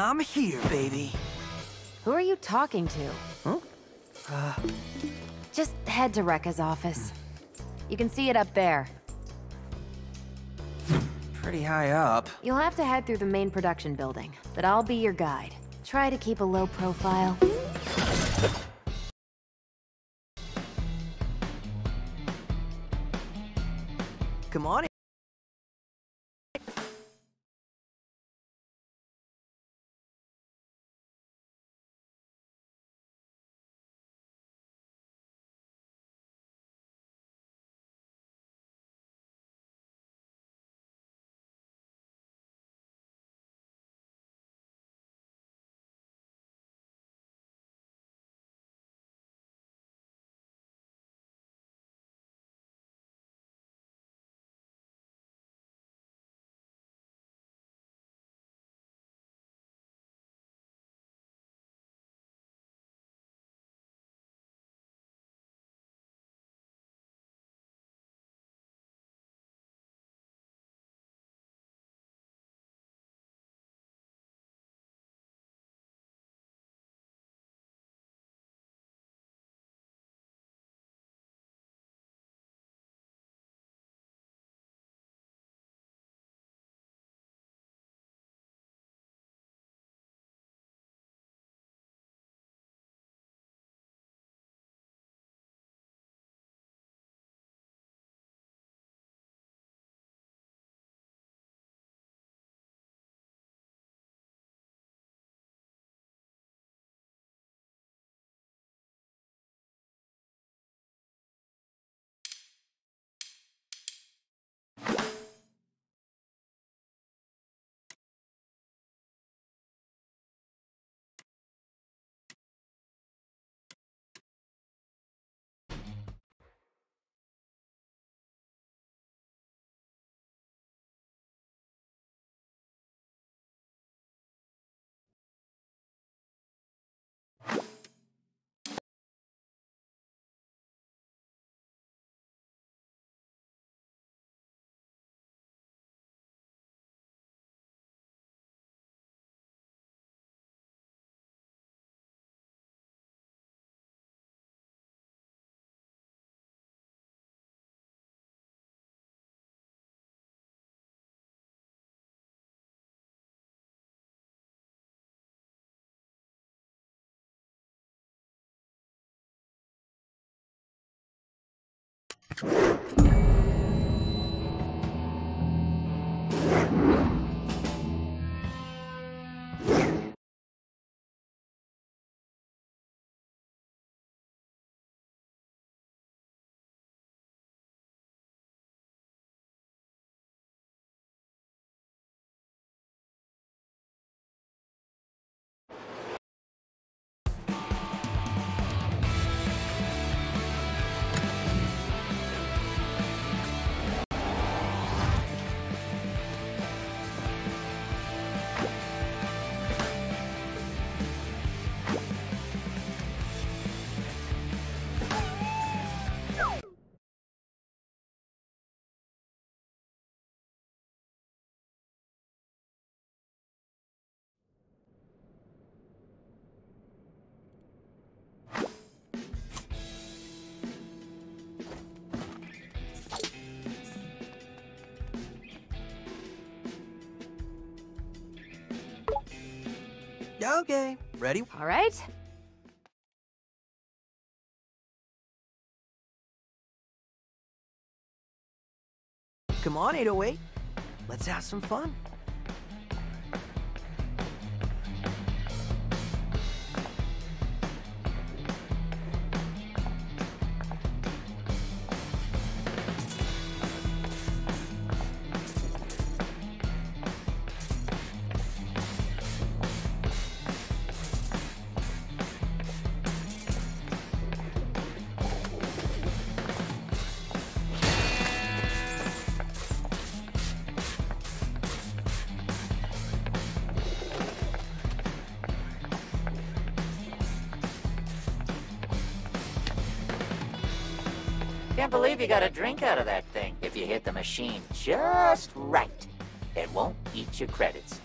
I'm here, baby. Who are you talking to? Huh? Uh... Just head to Rekka's office. You can see it up there. Pretty high up. You'll have to head through the main production building, but I'll be your guide. Try to keep a low profile. Come on you Okay, ready? All right. Come on, 808. Let's have some fun. Can't believe you got a drink out of that thing. If you hit the machine just right, it won't eat your credits.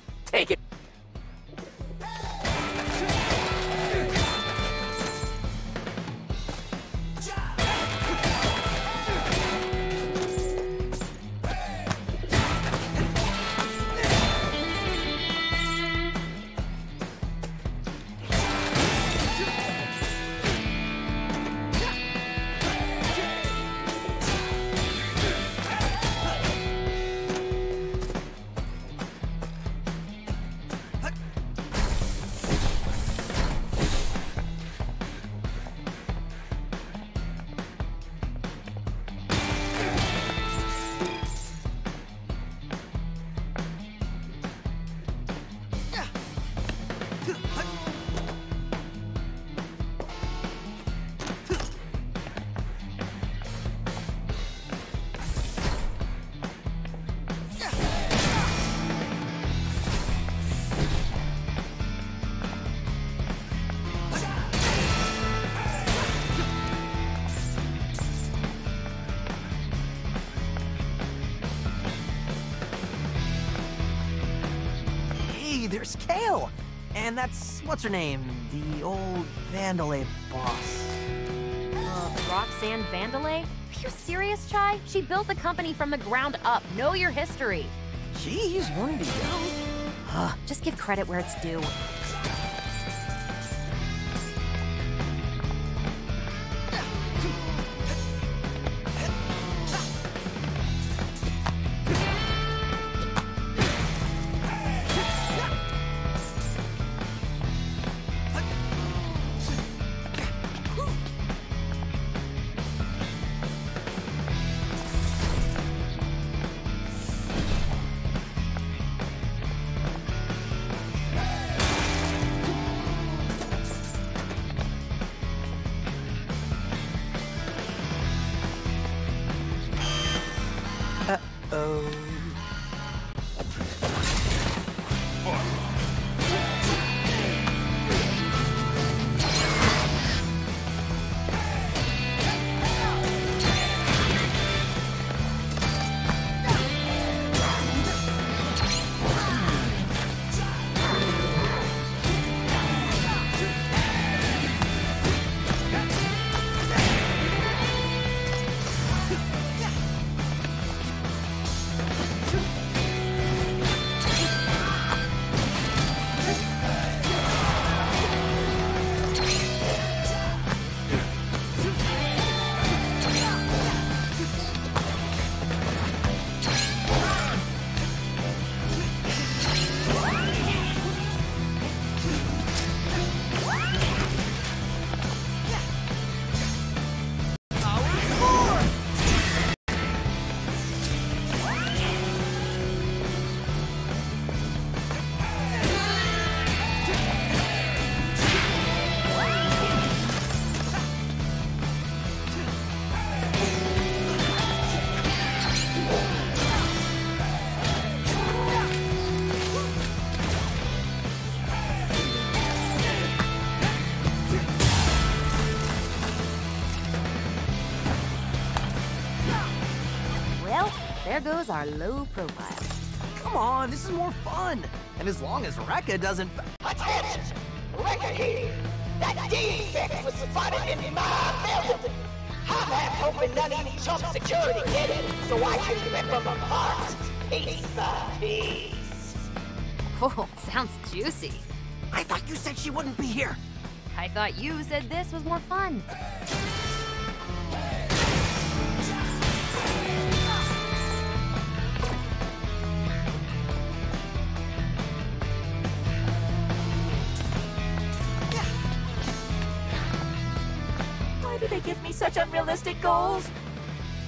What's her name? The old Vandelay boss. Uh, Roxanne Vandelay? Are you serious, Chai? She built the company from the ground up. Know your history. Jeez, one to go. Just give credit where it's due. There goes our low profile. Come on, this is more fun. And as long as Rekka doesn't. Attention! Rekka here! That defect was spotted in my building! I'm half hoping none of you chump security get it, so I can rip them apart, piece by piece. Oh, sounds juicy. I thought you said she wouldn't be here. I thought you said this was more fun. Goals?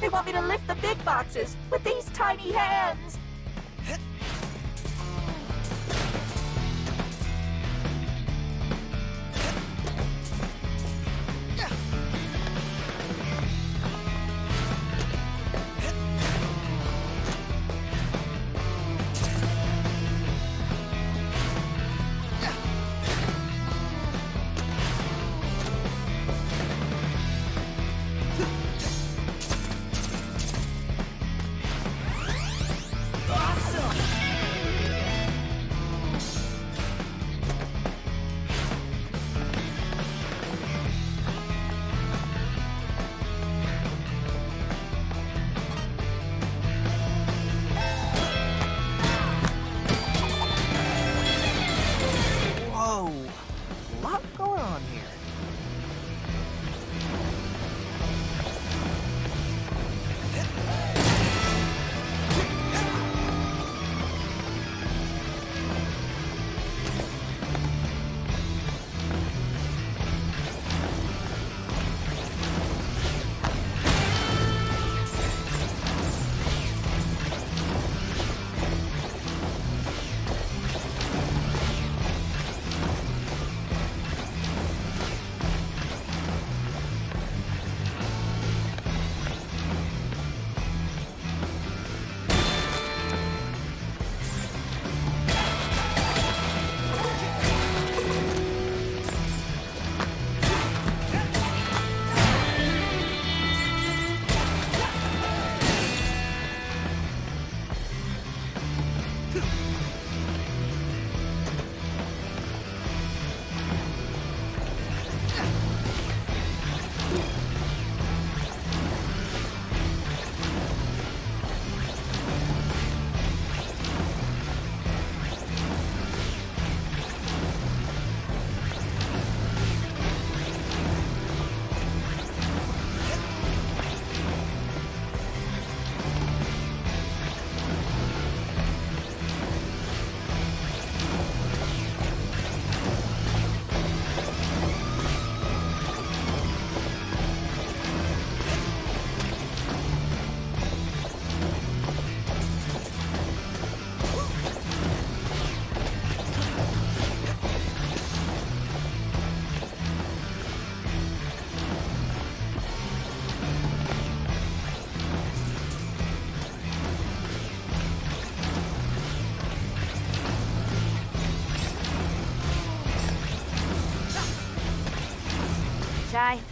They want me to lift the big boxes with these tiny hands.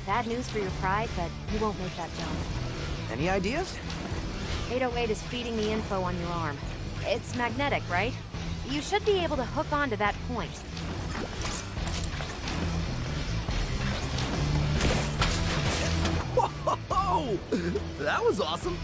Bad news for your pride, but you won't make that jump. Any ideas? 808 is feeding the info on your arm. It's magnetic, right? You should be able to hook onto that point. Whoa! That was awesome.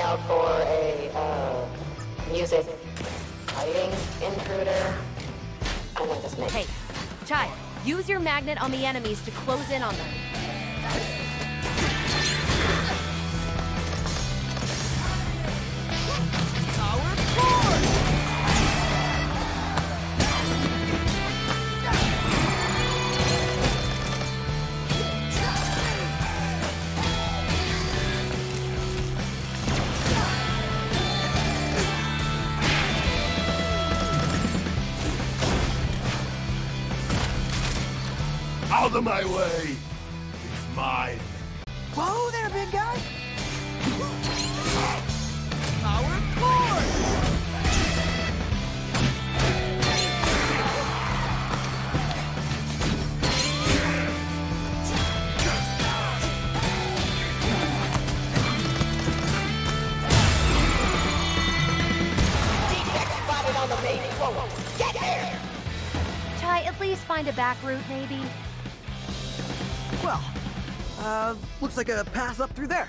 Out for a, uh, music. I fighting intruder. I think this makes Hey, Chai, use your magnet on the enemies to close in on them. Out like a path up through there.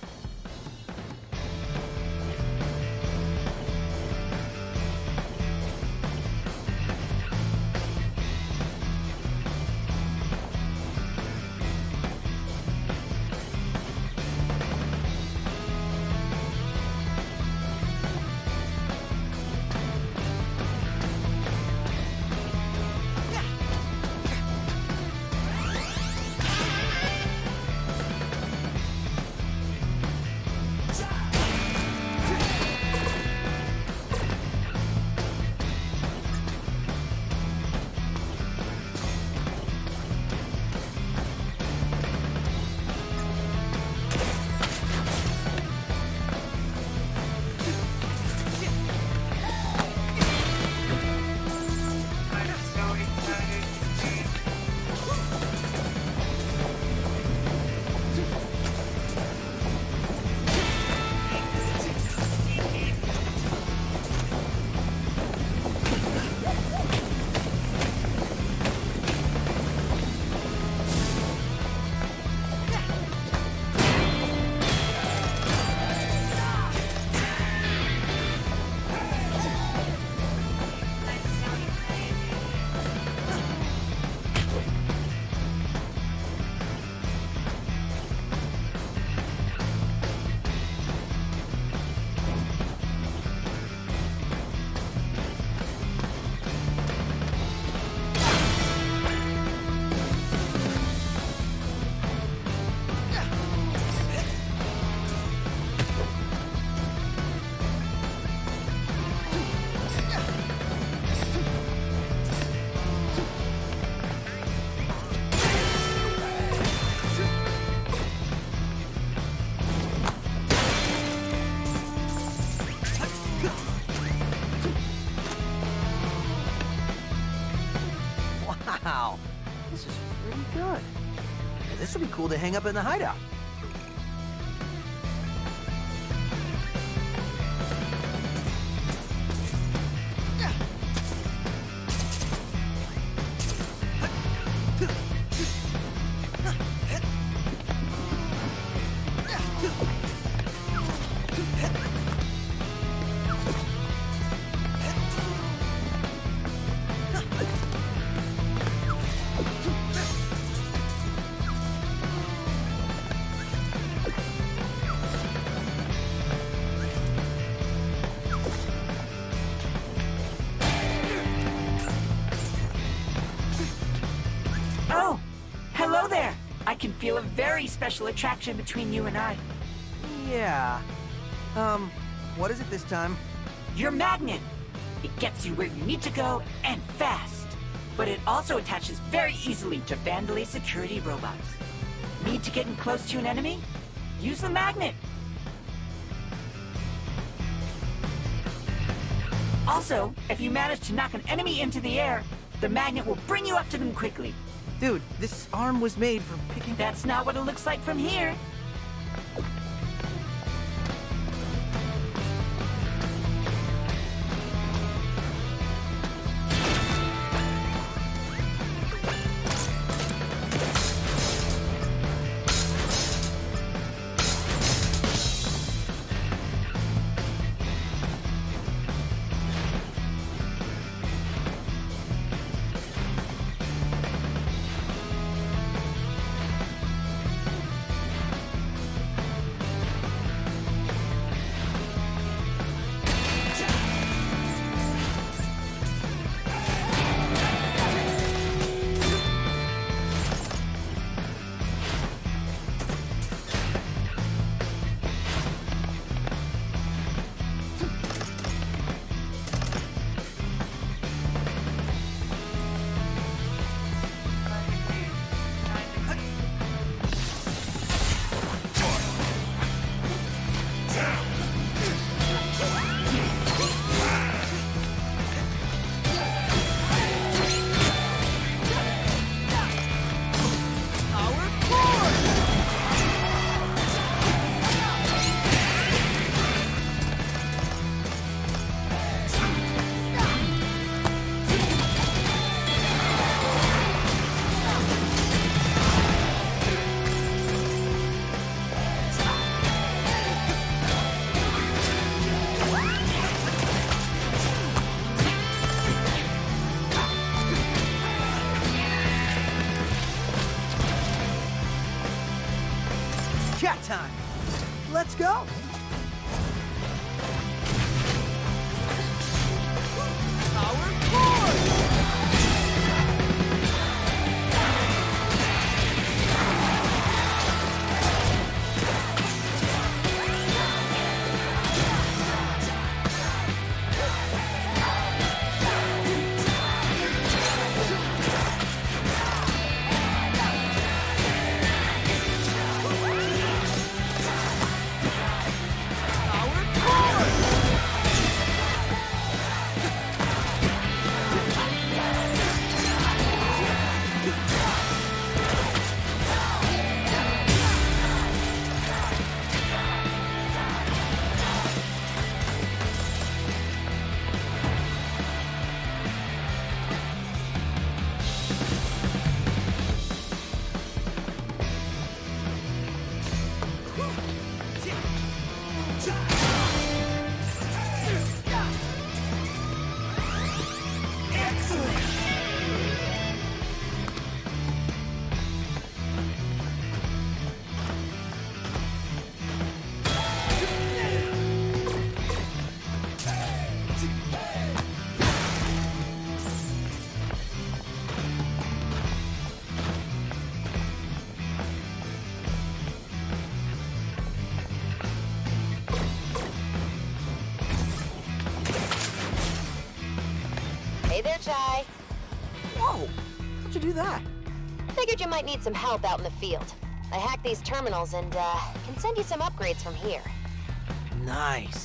Wow, this is pretty good. This would be cool to hang up in the hideout. Attraction between you and I. Yeah. Um, what is it this time? Your magnet. It gets you where you need to go and fast. But it also attaches very easily to Vandelay security robots. Need to get in close to an enemy? Use the magnet. Also, if you manage to knock an enemy into the air, the magnet will bring you up to them quickly. Dude, this arm was made for picking. That's not what it looks like from here. Whoa! How'd you do that? Figured you might need some help out in the field. I hacked these terminals and, uh, can send you some upgrades from here. Nice.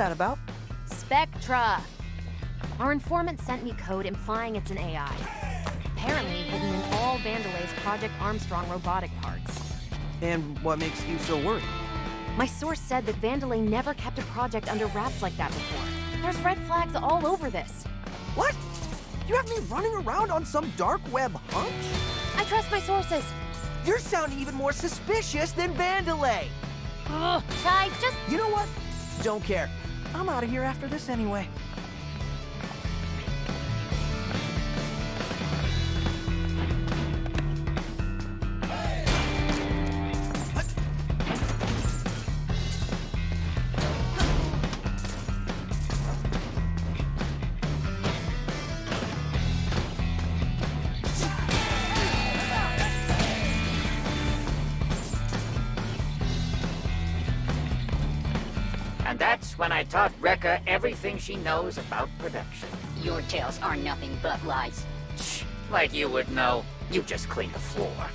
That about? Spectra. Our informant sent me code implying it's an AI. Apparently hidden in all Vandelay's Project Armstrong robotic parts. And what makes you so worried? My source said that Vandelay never kept a project under wraps like that before. There's red flags all over this. What? You have me running around on some dark web hunch? I trust my sources. You're sounding even more suspicious than Vandelay. Ugh, Chai, just... You know what? Don't care. I'm out of here after this anyway. Taught Rekka everything she knows about production. Your tales are nothing but lies. Shh, like you would know. You just cleaned the floor.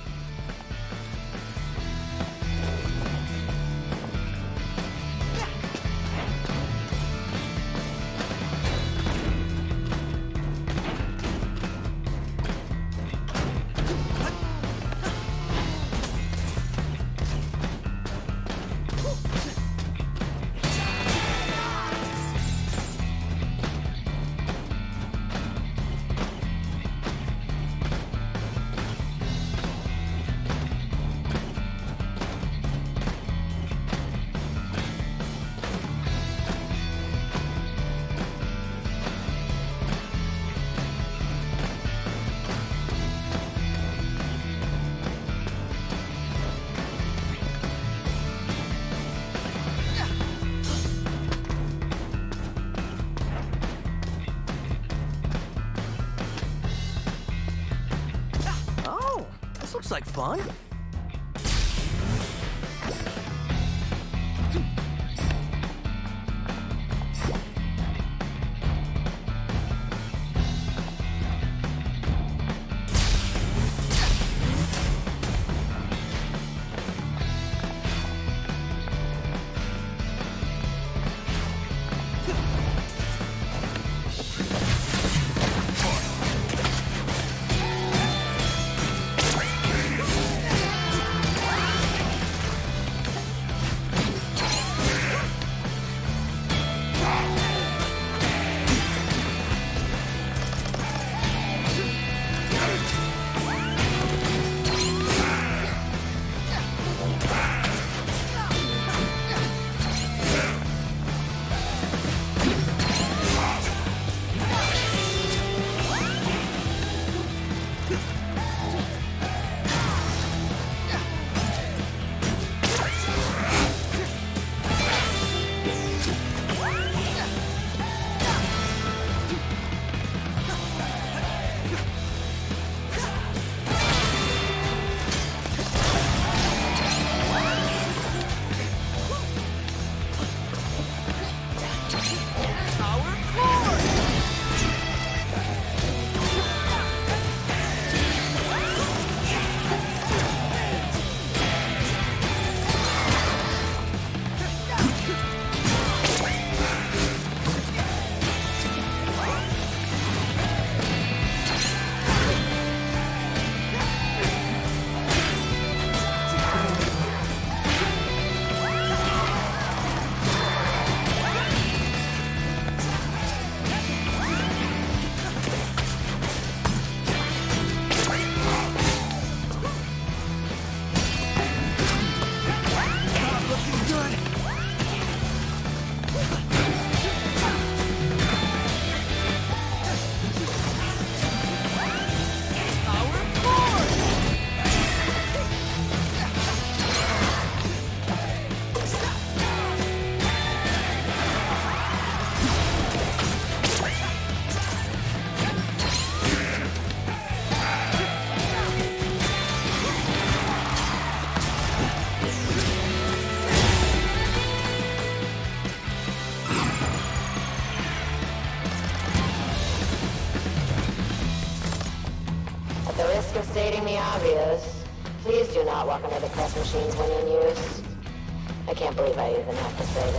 Right.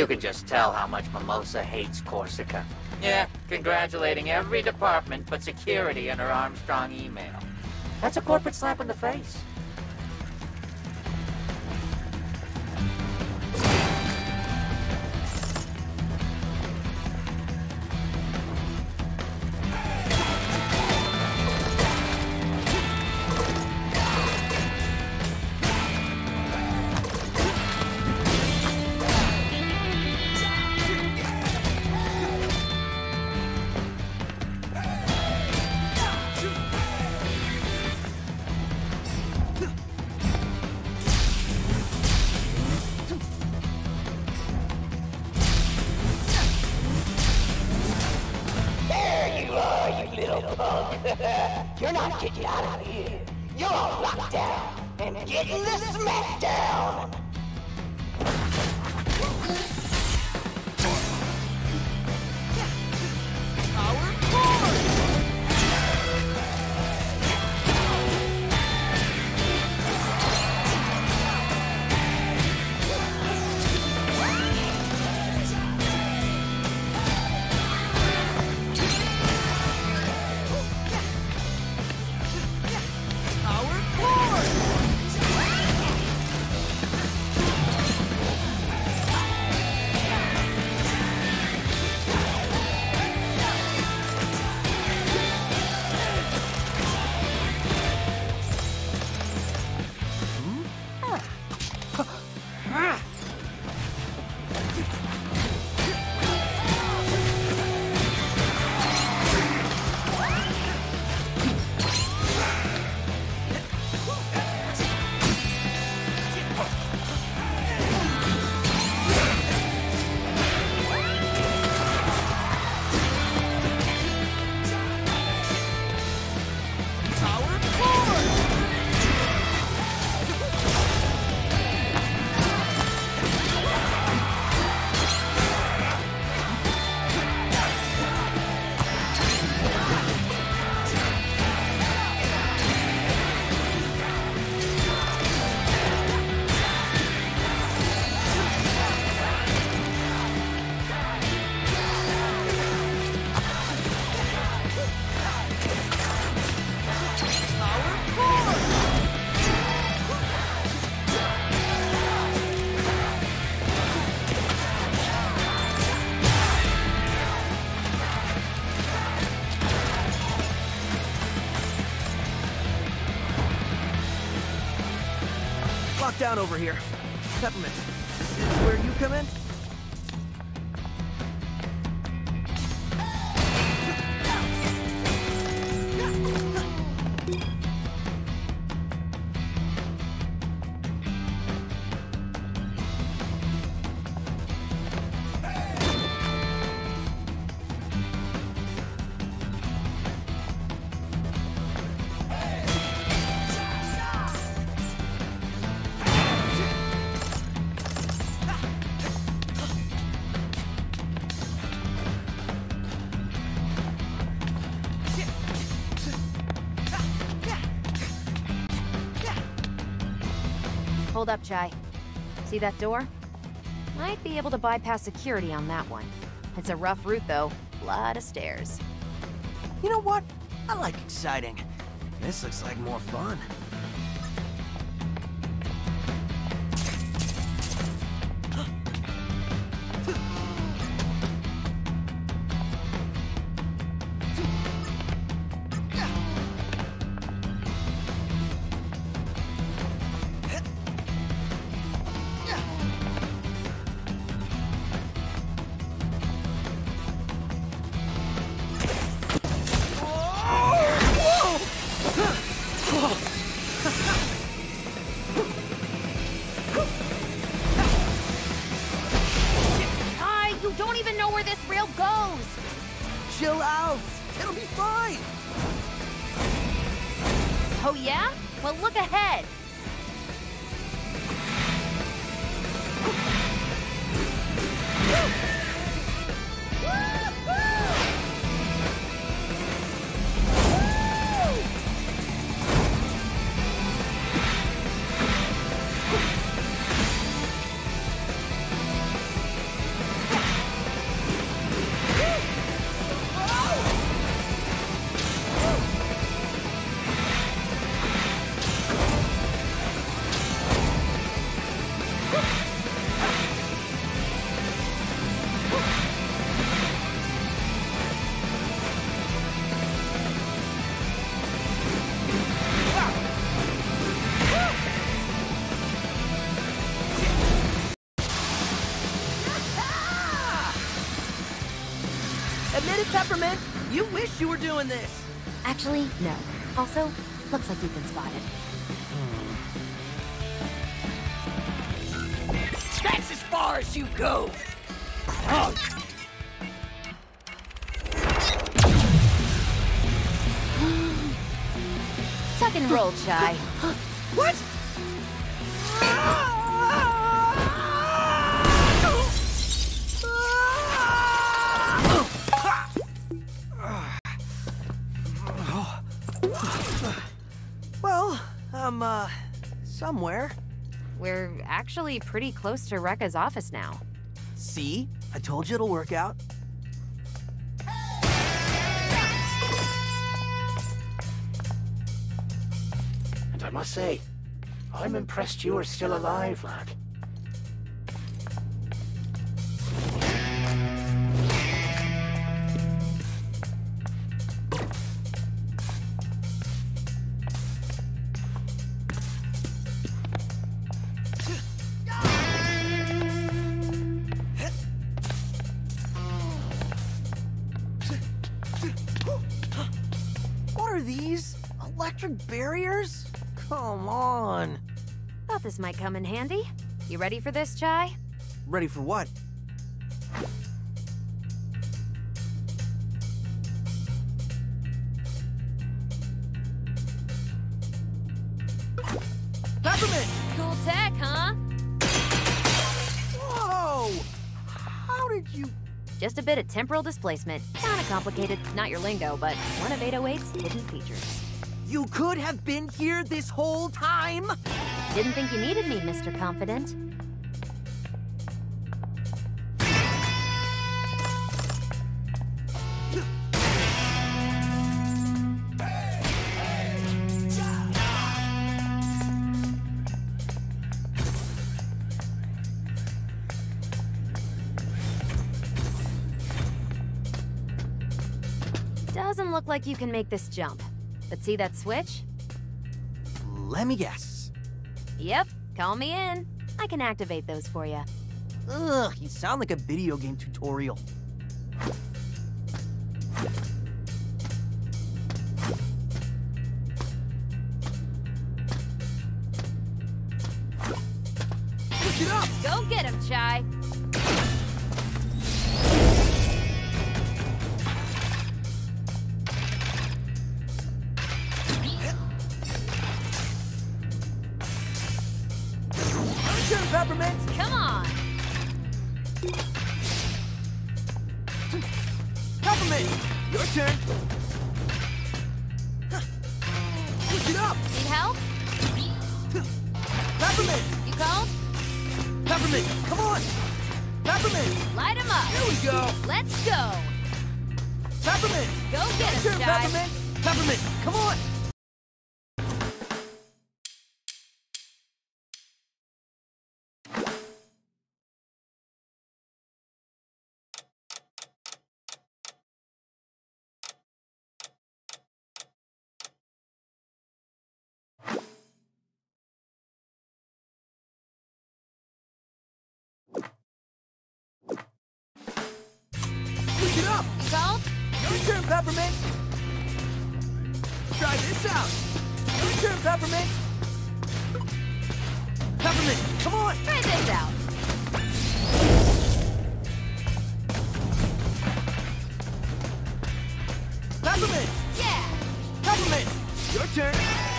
You can just tell how much Mimosa hates Korsica. Yeah, congratulating every department but security in her Armstrong email. That's a corporate slap in the face. Down over here. Hold up, Chai. See that door? Might be able to bypass security on that one. It's a rough route, though. A Lot of stairs. You know what? I like exciting. This looks like more fun. Yeah? Well, look ahead! You were doing this! Actually, no. Also, looks like you've been spotted. Pretty close to Rekka's office now. See? I told you it'll work out. And I must say, I'm impressed you are still alive, lad. Might come in handy. You ready for this, Chai? Ready for what? Peppermint! Cool tech, huh? Whoa! How did you... Just a bit of temporal displacement. Kinda complicated, not your lingo, but one of 808's hidden features. You could have been here this whole time? Didn't think you needed me, Mr. Confident. Doesn't look like you can make this jump. But see that switch? Let me guess. Yep, call me in. I can activate those for you. Ugh, you sound like a video game tutorial. Push it up! Go get him, Chai. Turn, Peppermint! Try this out! Your turn, Peppermint! Peppermint, come on! Try this out. Peppermint! Yeah. Peppermint! Your turn!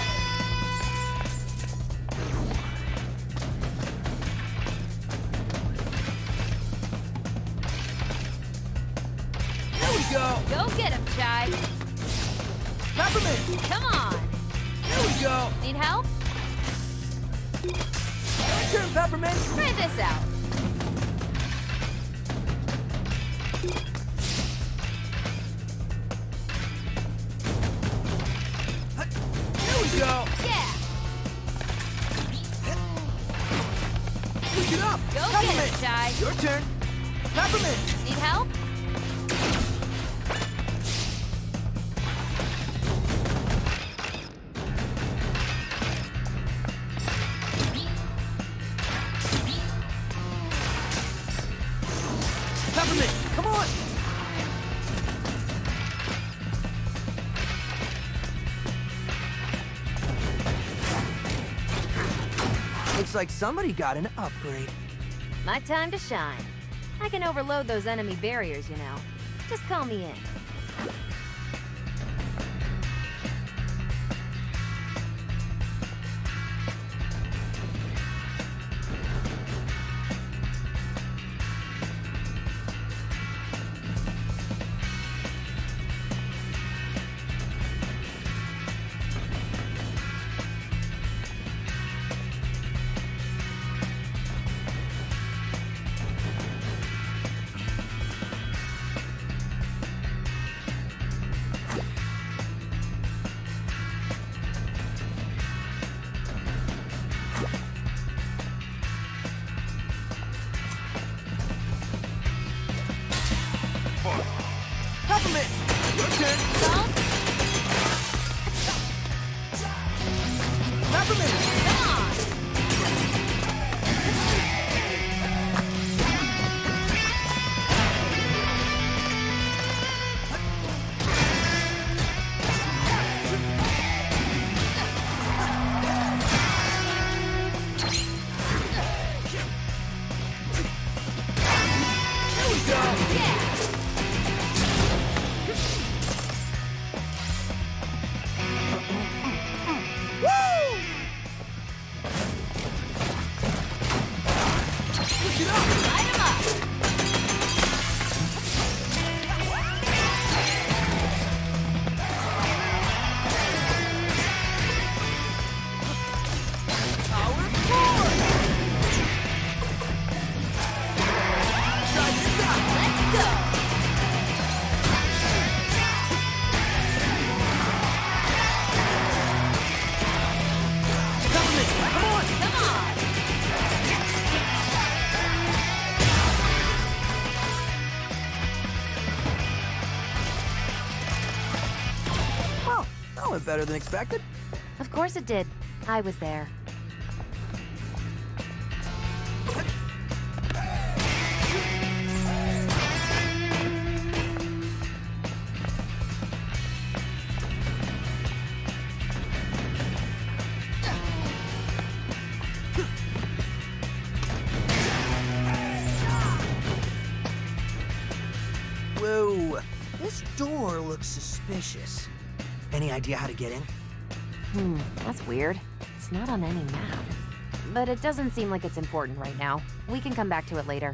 Go! Get him, Chai. Peppermint! Come on. There we go! Need help? Your turn, Peppermint! Try this out. There we go! Yeah. Push it up! Go get him, Chai. Your turn! Peppermint! from! Come on! Looks like somebody got an upgrade. My time to shine. I can overload those enemy barriers, you know. Just call me in. Better than expected. Of course it did. I was there. Idea how to get in? Hmm, that's weird. It's not on any map. But it doesn't seem like it's important right now. We can come back to it later.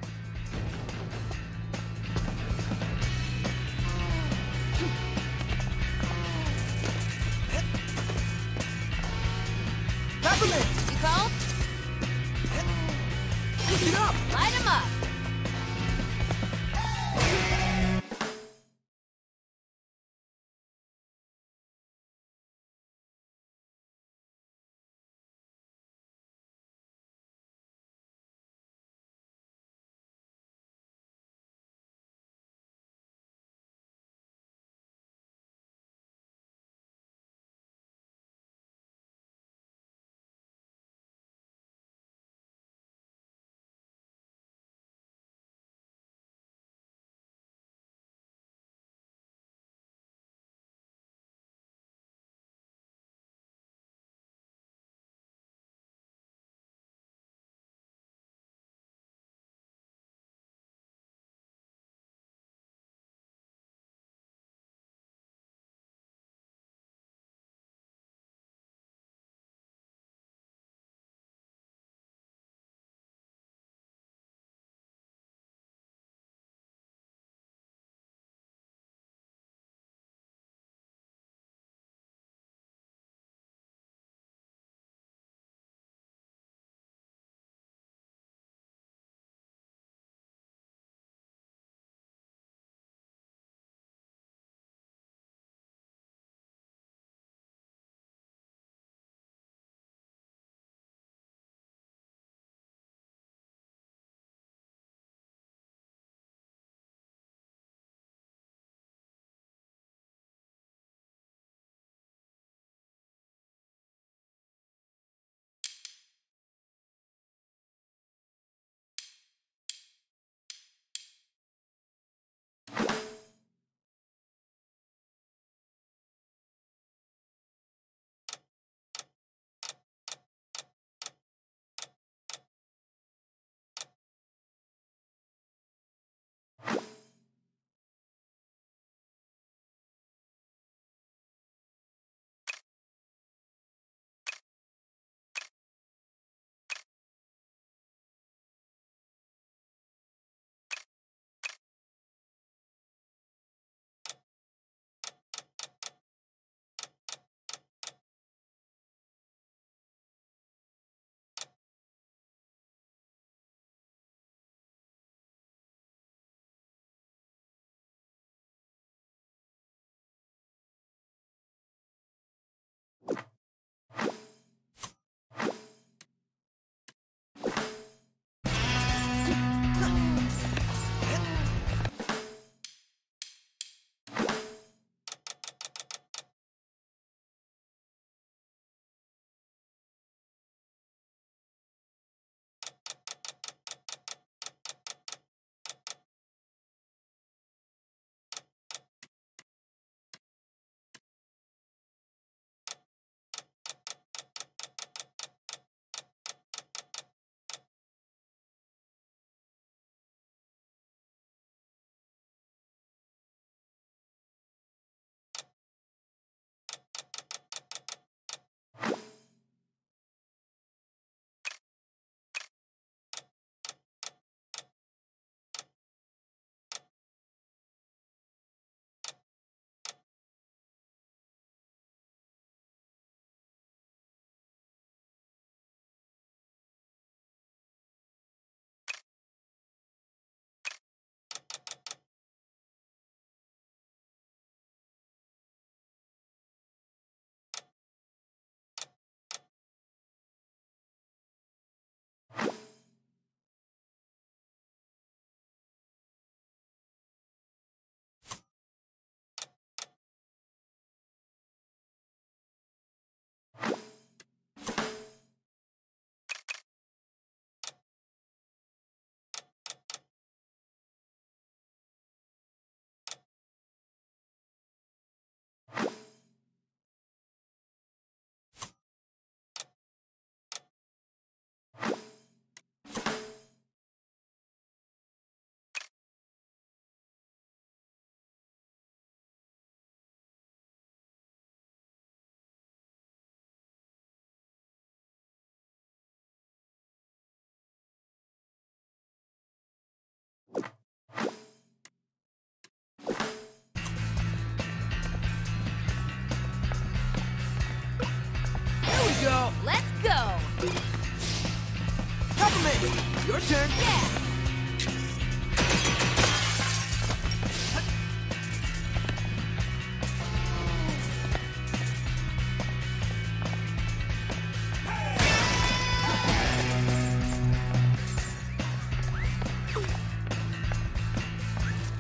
Your turn. Yeah.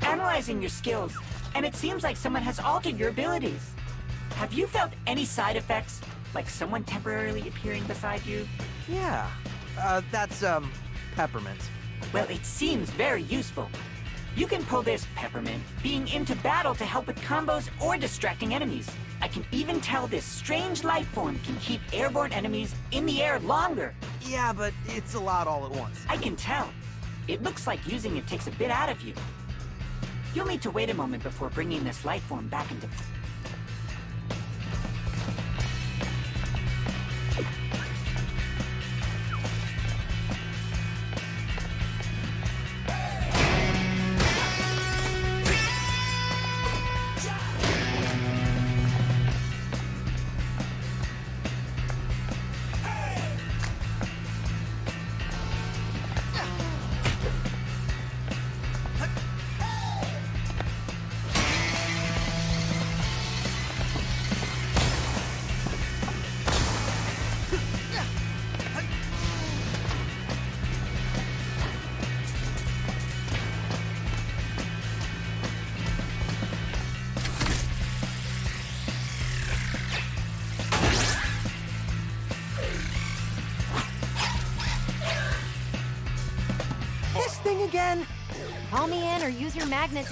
Analyzing your skills, and it seems like someone has altered your abilities. Have you felt any side effects? Like someone temporarily appearing beside you? Yeah. Uh, that's, um, Peppermint. Well, it seems very useful. You can pull this, Peppermint, being into battle to help with combos or distracting enemies. I can even tell this strange life form can keep airborne enemies in the air longer. Yeah, but it's a lot all at once. I can tell. It looks like using it takes a bit out of you. You'll need to wait a moment before bringing this life form back into...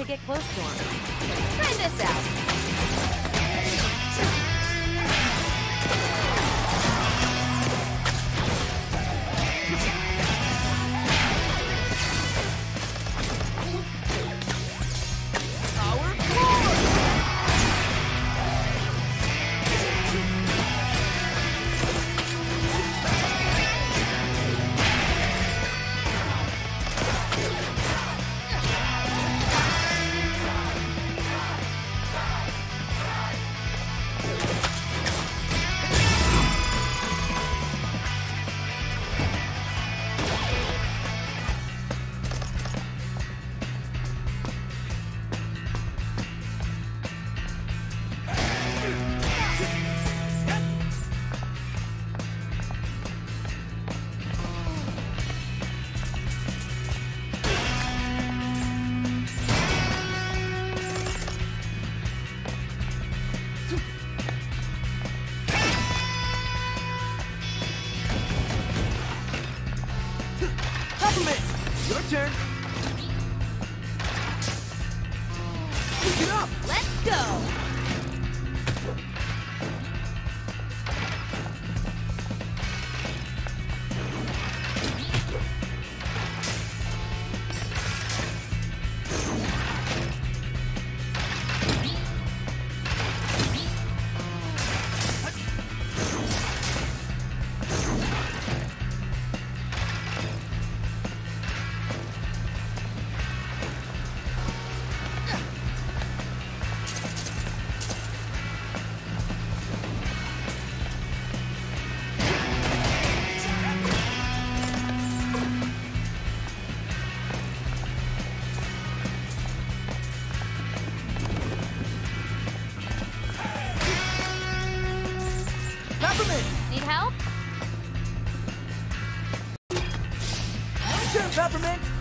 get close your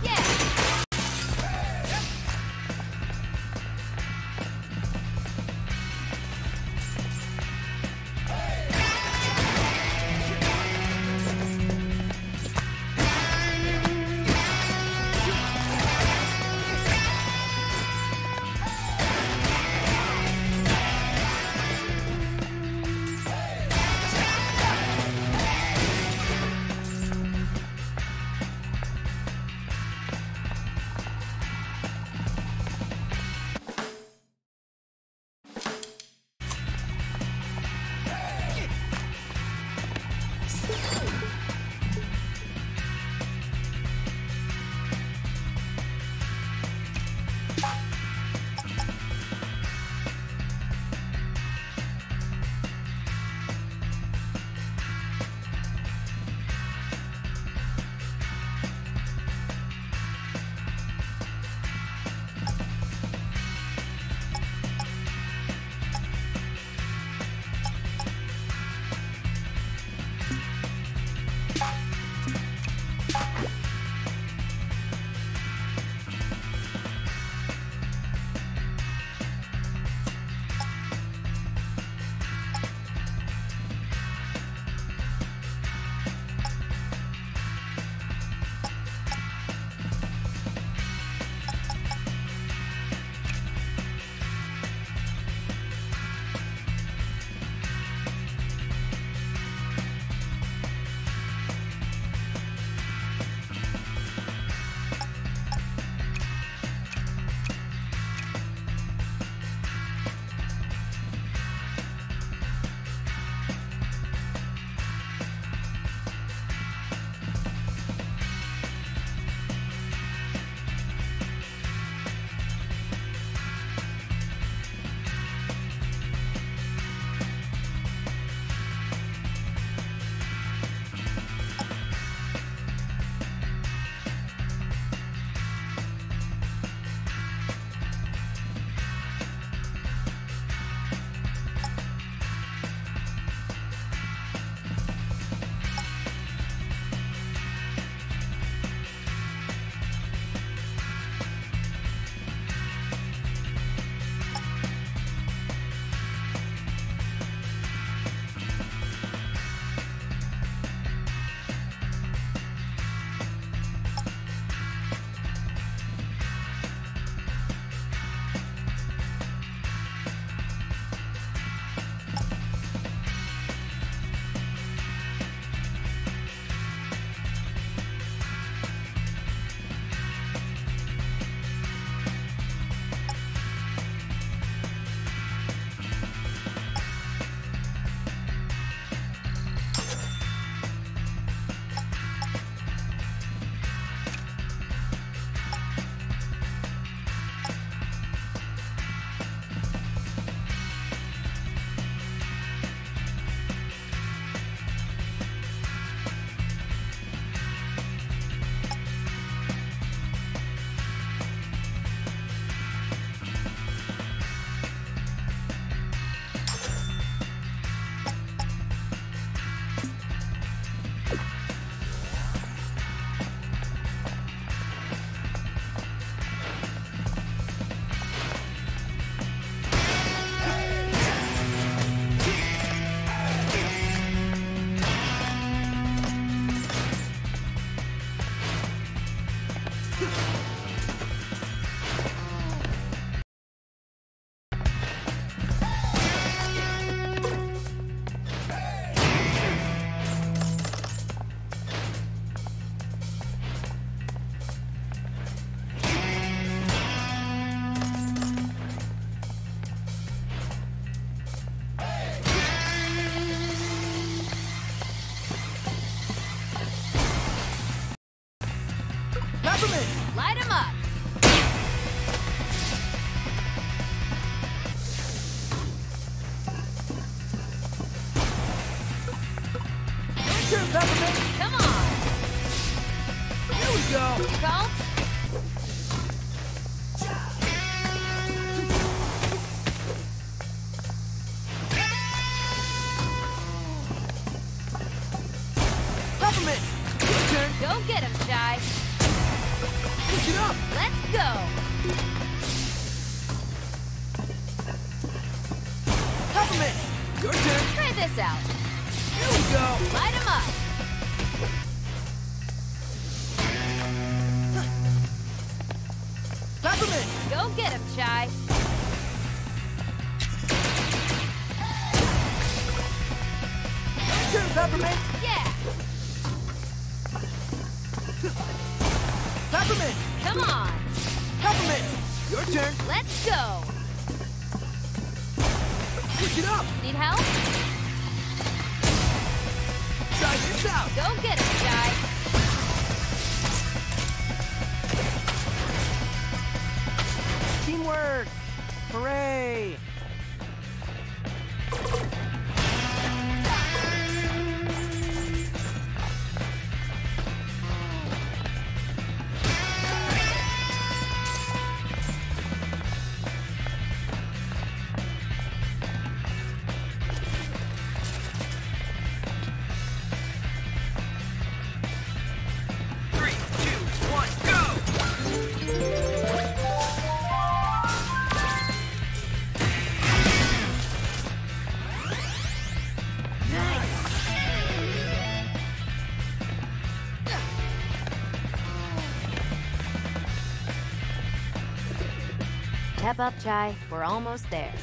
Step up, Chai. We're almost there.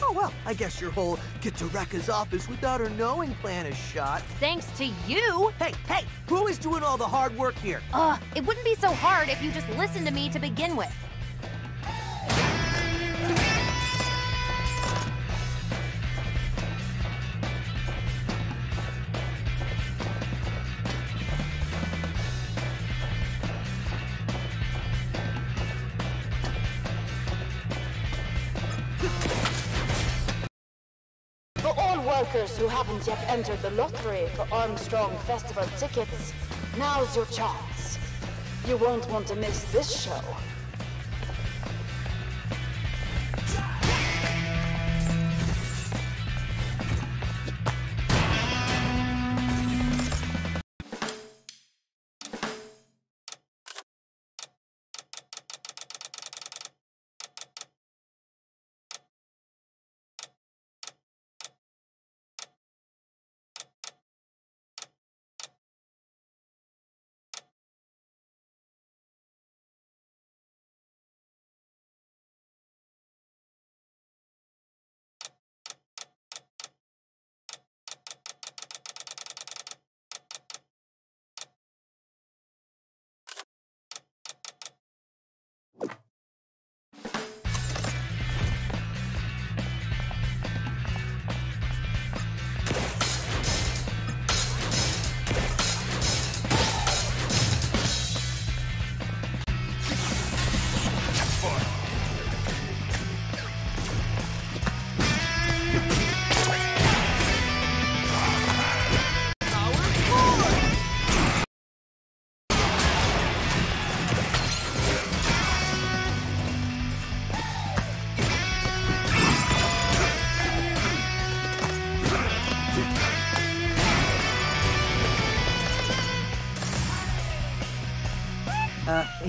Oh, well, I guess your whole get to Rekka's office without her knowing plan is shot. Thanks to you! Hey, hey, who is doing all the hard work here? Ugh, it wouldn't be so hard if you just listened to me to begin with. Entered the lottery for Armstrong Festival tickets, now's your chance. You won't want to miss this show.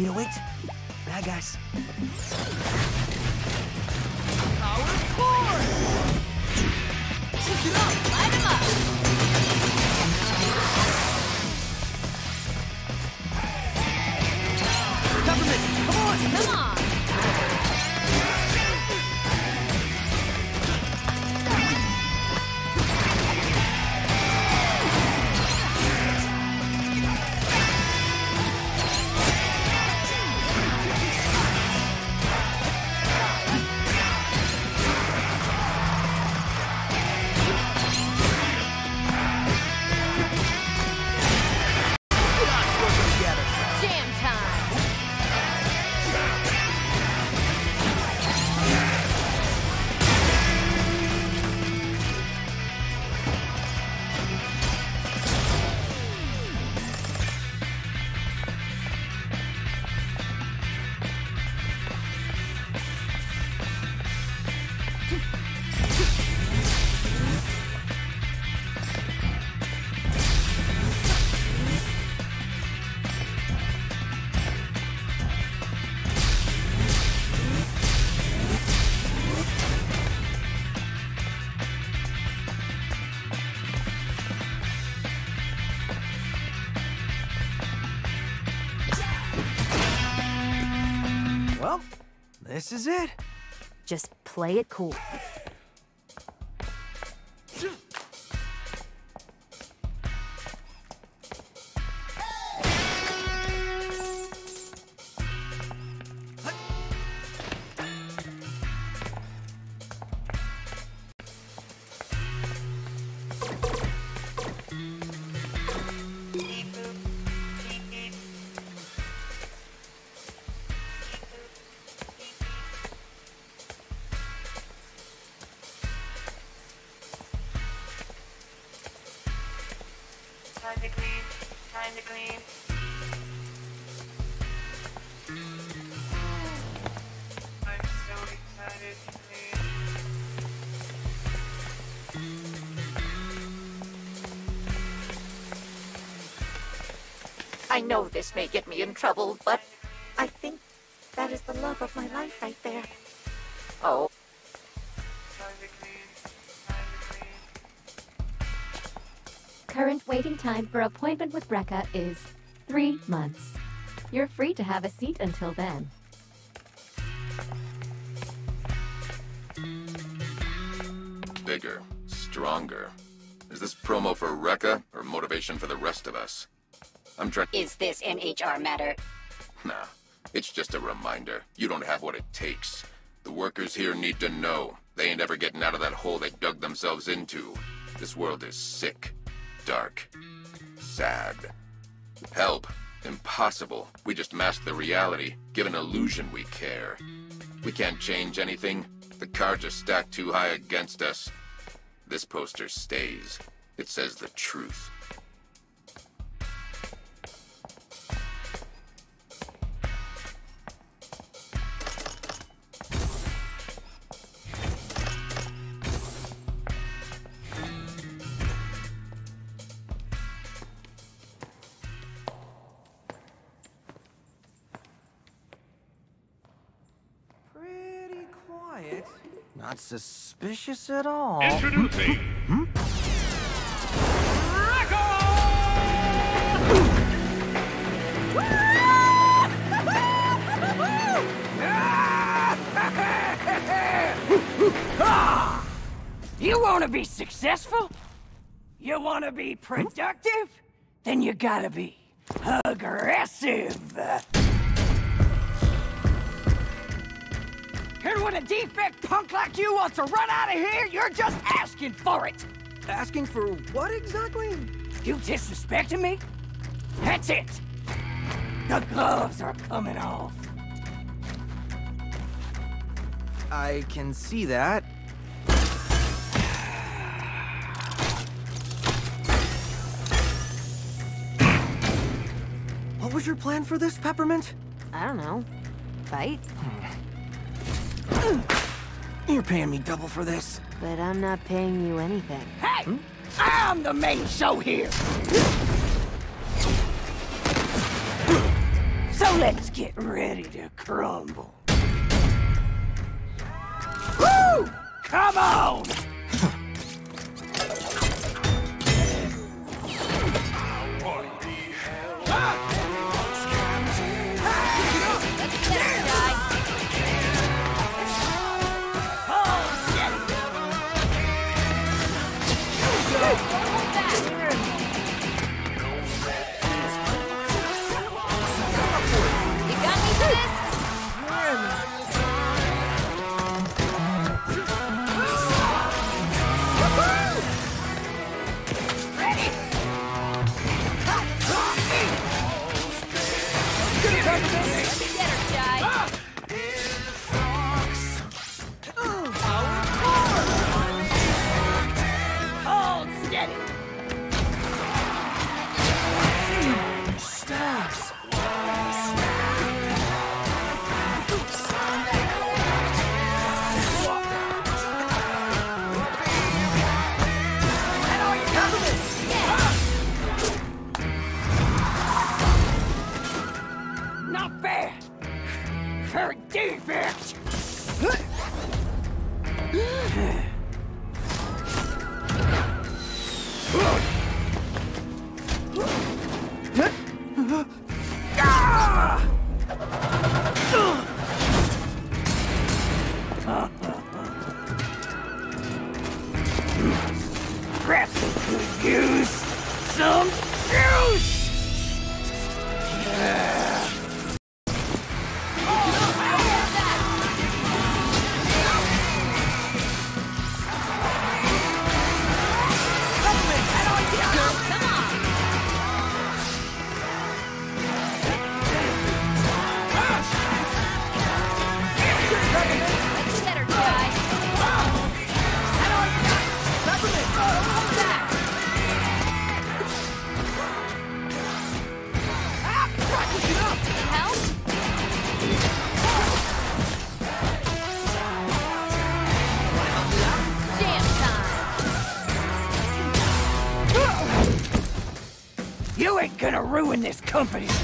808? This is it? Just play it cool. Know this may get me in trouble, but I think that is the love of my life right there. Oh, Time to clean. Time to clean. Current waiting time for appointment with Brecca is three months. You're free to have a seat until then. Bigger, stronger. Is this promo for Rekka or motivation for the rest of us? I'm trying. Is this an HR matter? Nah, it's just a reminder. You don't have what it takes. The workers here need to know. They ain't ever getting out of that hole they dug themselves into. This world is sick, dark, sad. Help. Impossible. We just mask the reality, give an illusion we care. We can't change anything. The cards are stacked too high against us. This poster stays. It says the truth. Suspicious at all. Introducing Hmm? You want to be successful? You want to be productive? Then you gotta be aggressive. And when a defect punk like you wants to run out of here, you're just asking for it. Asking for what exactly? You disrespecting me? That's it. The gloves are coming off. I can see that. What was your plan for this, Peppermint? I don't know. Fight? Hmm. You're paying me double for this. But I'm not paying you anything. Hey! Hmm? I'm the main show here. So let's get ready to crumble. Woo! Come on! Ruin this company's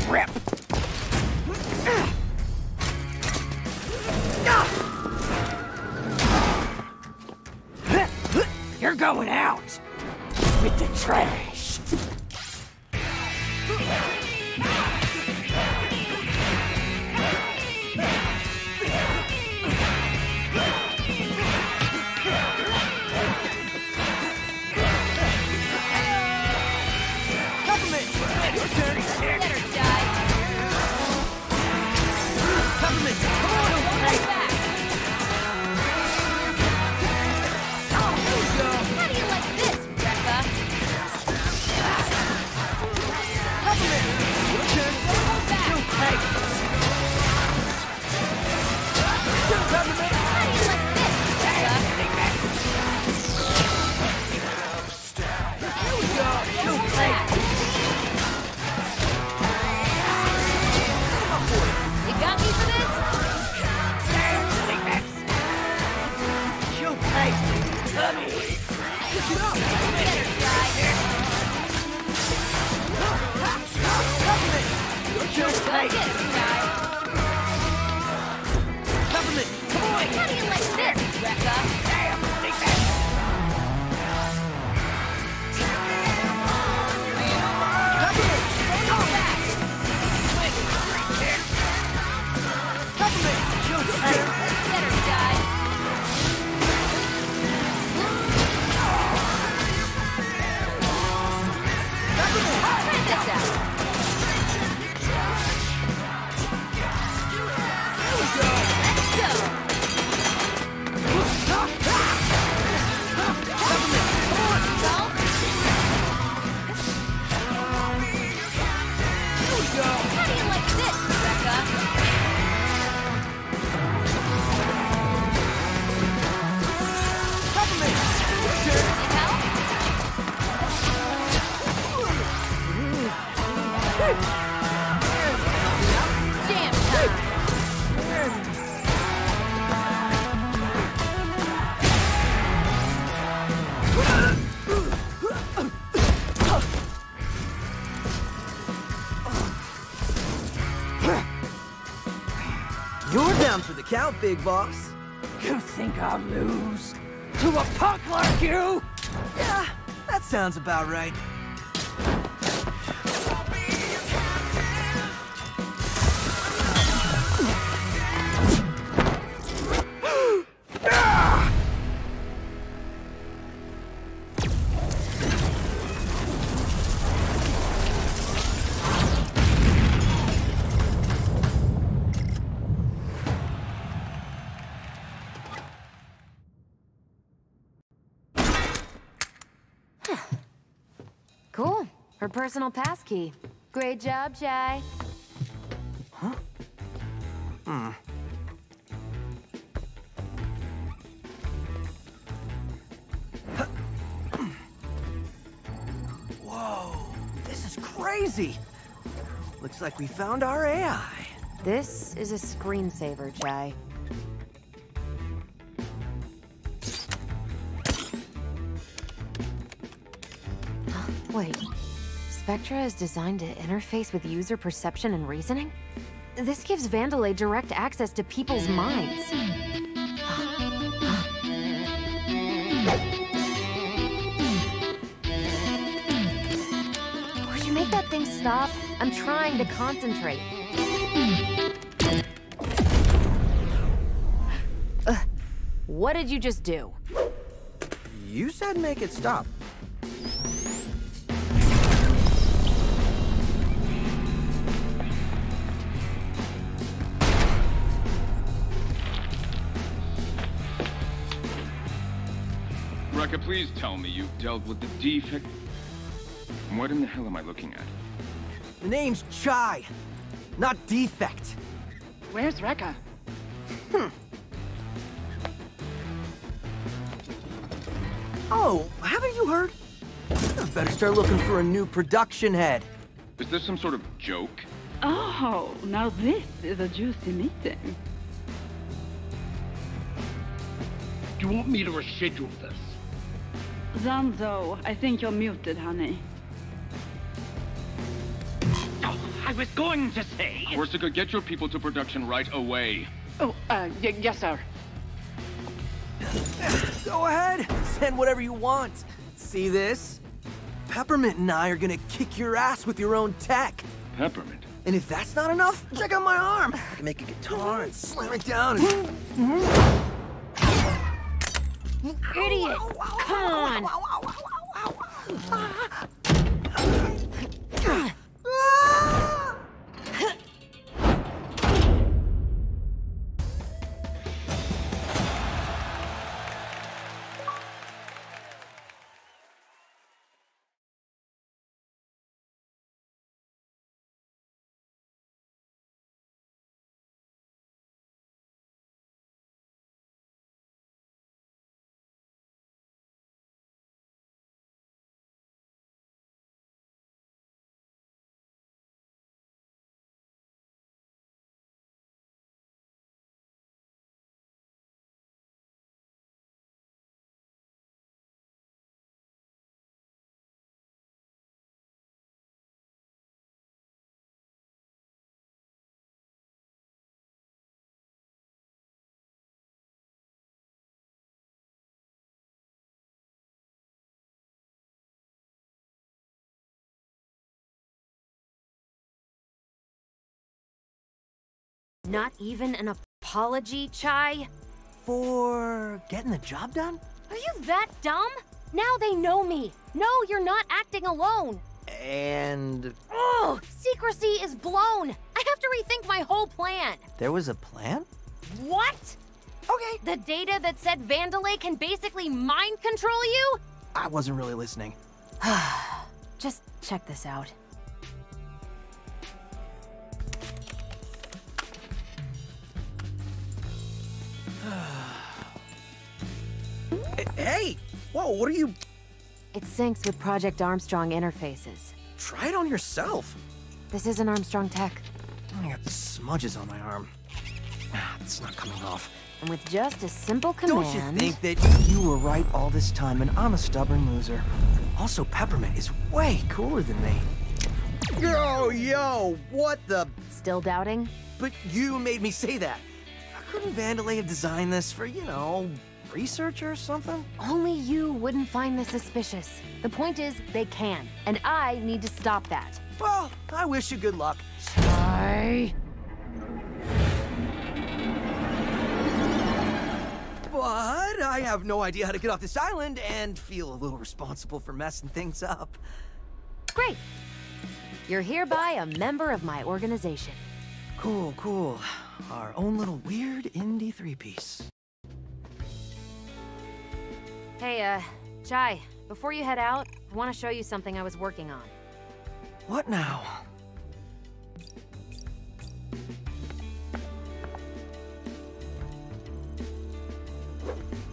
big boss. You think I'll lose to a punk like you? Yeah, that sounds about right. Personal pass key. Great job, Chai. Huh? Hmm. Whoa, this is crazy. Looks like we found our AI. This is a screensaver, Chai. Spectra is designed to interface with user perception and reasoning? This gives Vandelay direct access to people's minds. Would you make that thing stop? I'm trying to concentrate. What did you just do? You said make it stop. Rekka, please tell me you've dealt with the defect. What in the hell am I looking at? The name's Chai, not Defect. Where's Rekka? Hmm. Oh, haven't you heard? I better start looking for a new production head. Is this some sort of joke? Oh, now this is a juicy meeting. Do you want me to reschedule this? Zanzo, I think you're muted, honey. I was going to say. Korsica, get your people to production right away. Oh, uh, yes, sir. Go ahead, send whatever you want. See this? Peppermint and I are gonna kick your ass with your own tech. Peppermint? And if that's not enough, check out my arm. I can make a guitar and slam it down and... Idiot! Come on! Not even an apology, Chai? For getting the job done? Are you that dumb? Now they know me. No, you're not acting alone. And Oh, secrecy is blown. I have to rethink my whole plan. there was a plan? What? Okay. The data that said Vandelay can basically mind control you? I wasn't really listening. Just check this out. Hey! Whoa, what are you... It syncs with Project Armstrong interfaces. Try it on yourself. This isn't Armstrong tech. I got smudges on my arm. Ah, It's not coming off. And with just a simple command... Don't you think that you were right all this time and I'm a stubborn loser? Also, Peppermint is way cooler than me. Yo, yo, what the... Still doubting? But you made me say that. Couldn't Vandelay have designed this for, you know, research or something? Only you wouldn't find this suspicious. The point is, they can. And I need to stop that. Well, I wish you good luck. Chai. But I have no idea how to get off this island and feel a little responsible for messing things up. Great. You're hereby a member of my organization. Cool, cool. Our own little weird indie three-piece. Hey, uh, Chai, before you head out, I want to show you something I was working on. What now?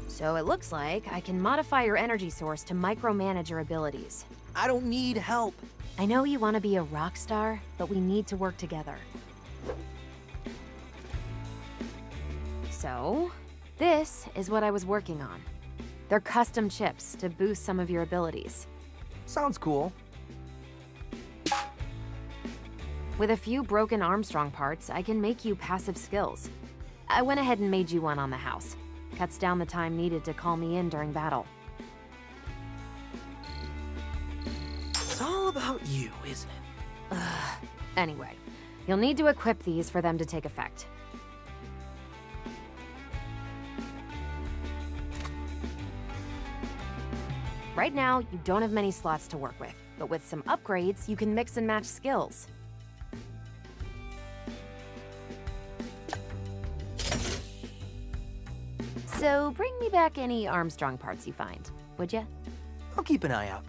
So it looks like I can modify your energy source to micromanage your abilities. I don't need help. I know you want to be a rock star, but we need to work together. So, this is what I was working on. They're custom chips to boost some of your abilities. Sounds cool. With a few broken Armstrong parts, I can make you passive skills. I went ahead and made you one on the house. Cuts down the time needed to call me in during battle. It's all about you, isn't it? Ugh. Anyway, you'll need to equip these for them to take effect. Right now, you don't have many slots to work with, but with some upgrades, you can mix and match skills. So bring me back any Armstrong parts you find, would ya? I'll keep an eye out.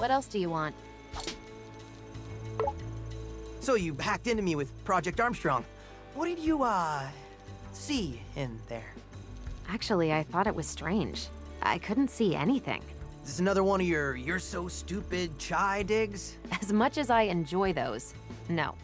What else do you want? So you hacked into me with Project Armstrong. What did you, uh, see in there? Actually, I thought it was strange. I couldn't see anything. Is this another one of your you're so stupid chai digs? As much as I enjoy those, no.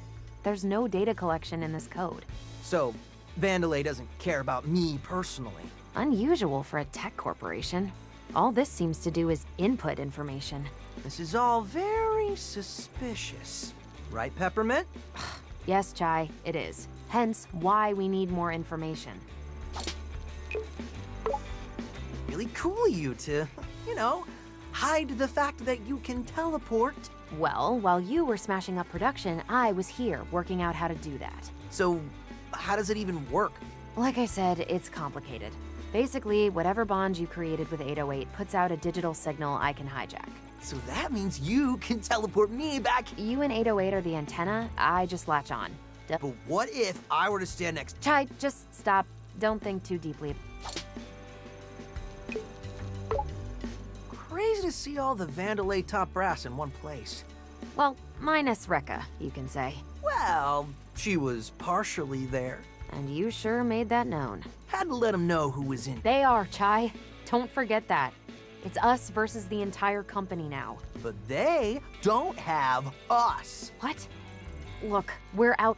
There's no data collection in this code. So, Vandelay doesn't care about me personally. Unusual for a tech corporation. All this seems to do is input information. This is all very suspicious. Right, Peppermint? yes, Chai, it is. Hence, why we need more information. Really cool of you to, you know, hide the fact that you can teleport. Well, while you were smashing up production, I was here working out how to do that. So, how does it even work? Like I said, it's complicated. Basically, whatever bond you created with 808 puts out a digital signal I can hijack. So that means you can teleport me back. You and 808 are the antenna, I just latch on. but what if I were to stand next to Chai, just stop. Don't think too deeply. Crazy to see all the Vandelay top brass in one place. Well, minus Rekka, you can say. Well, she was partially there. And you sure made that known. Had to let them know who was in. They are, Chai. Don't forget that. It's us versus the entire company now. But they don't have us. What? Look, we're out.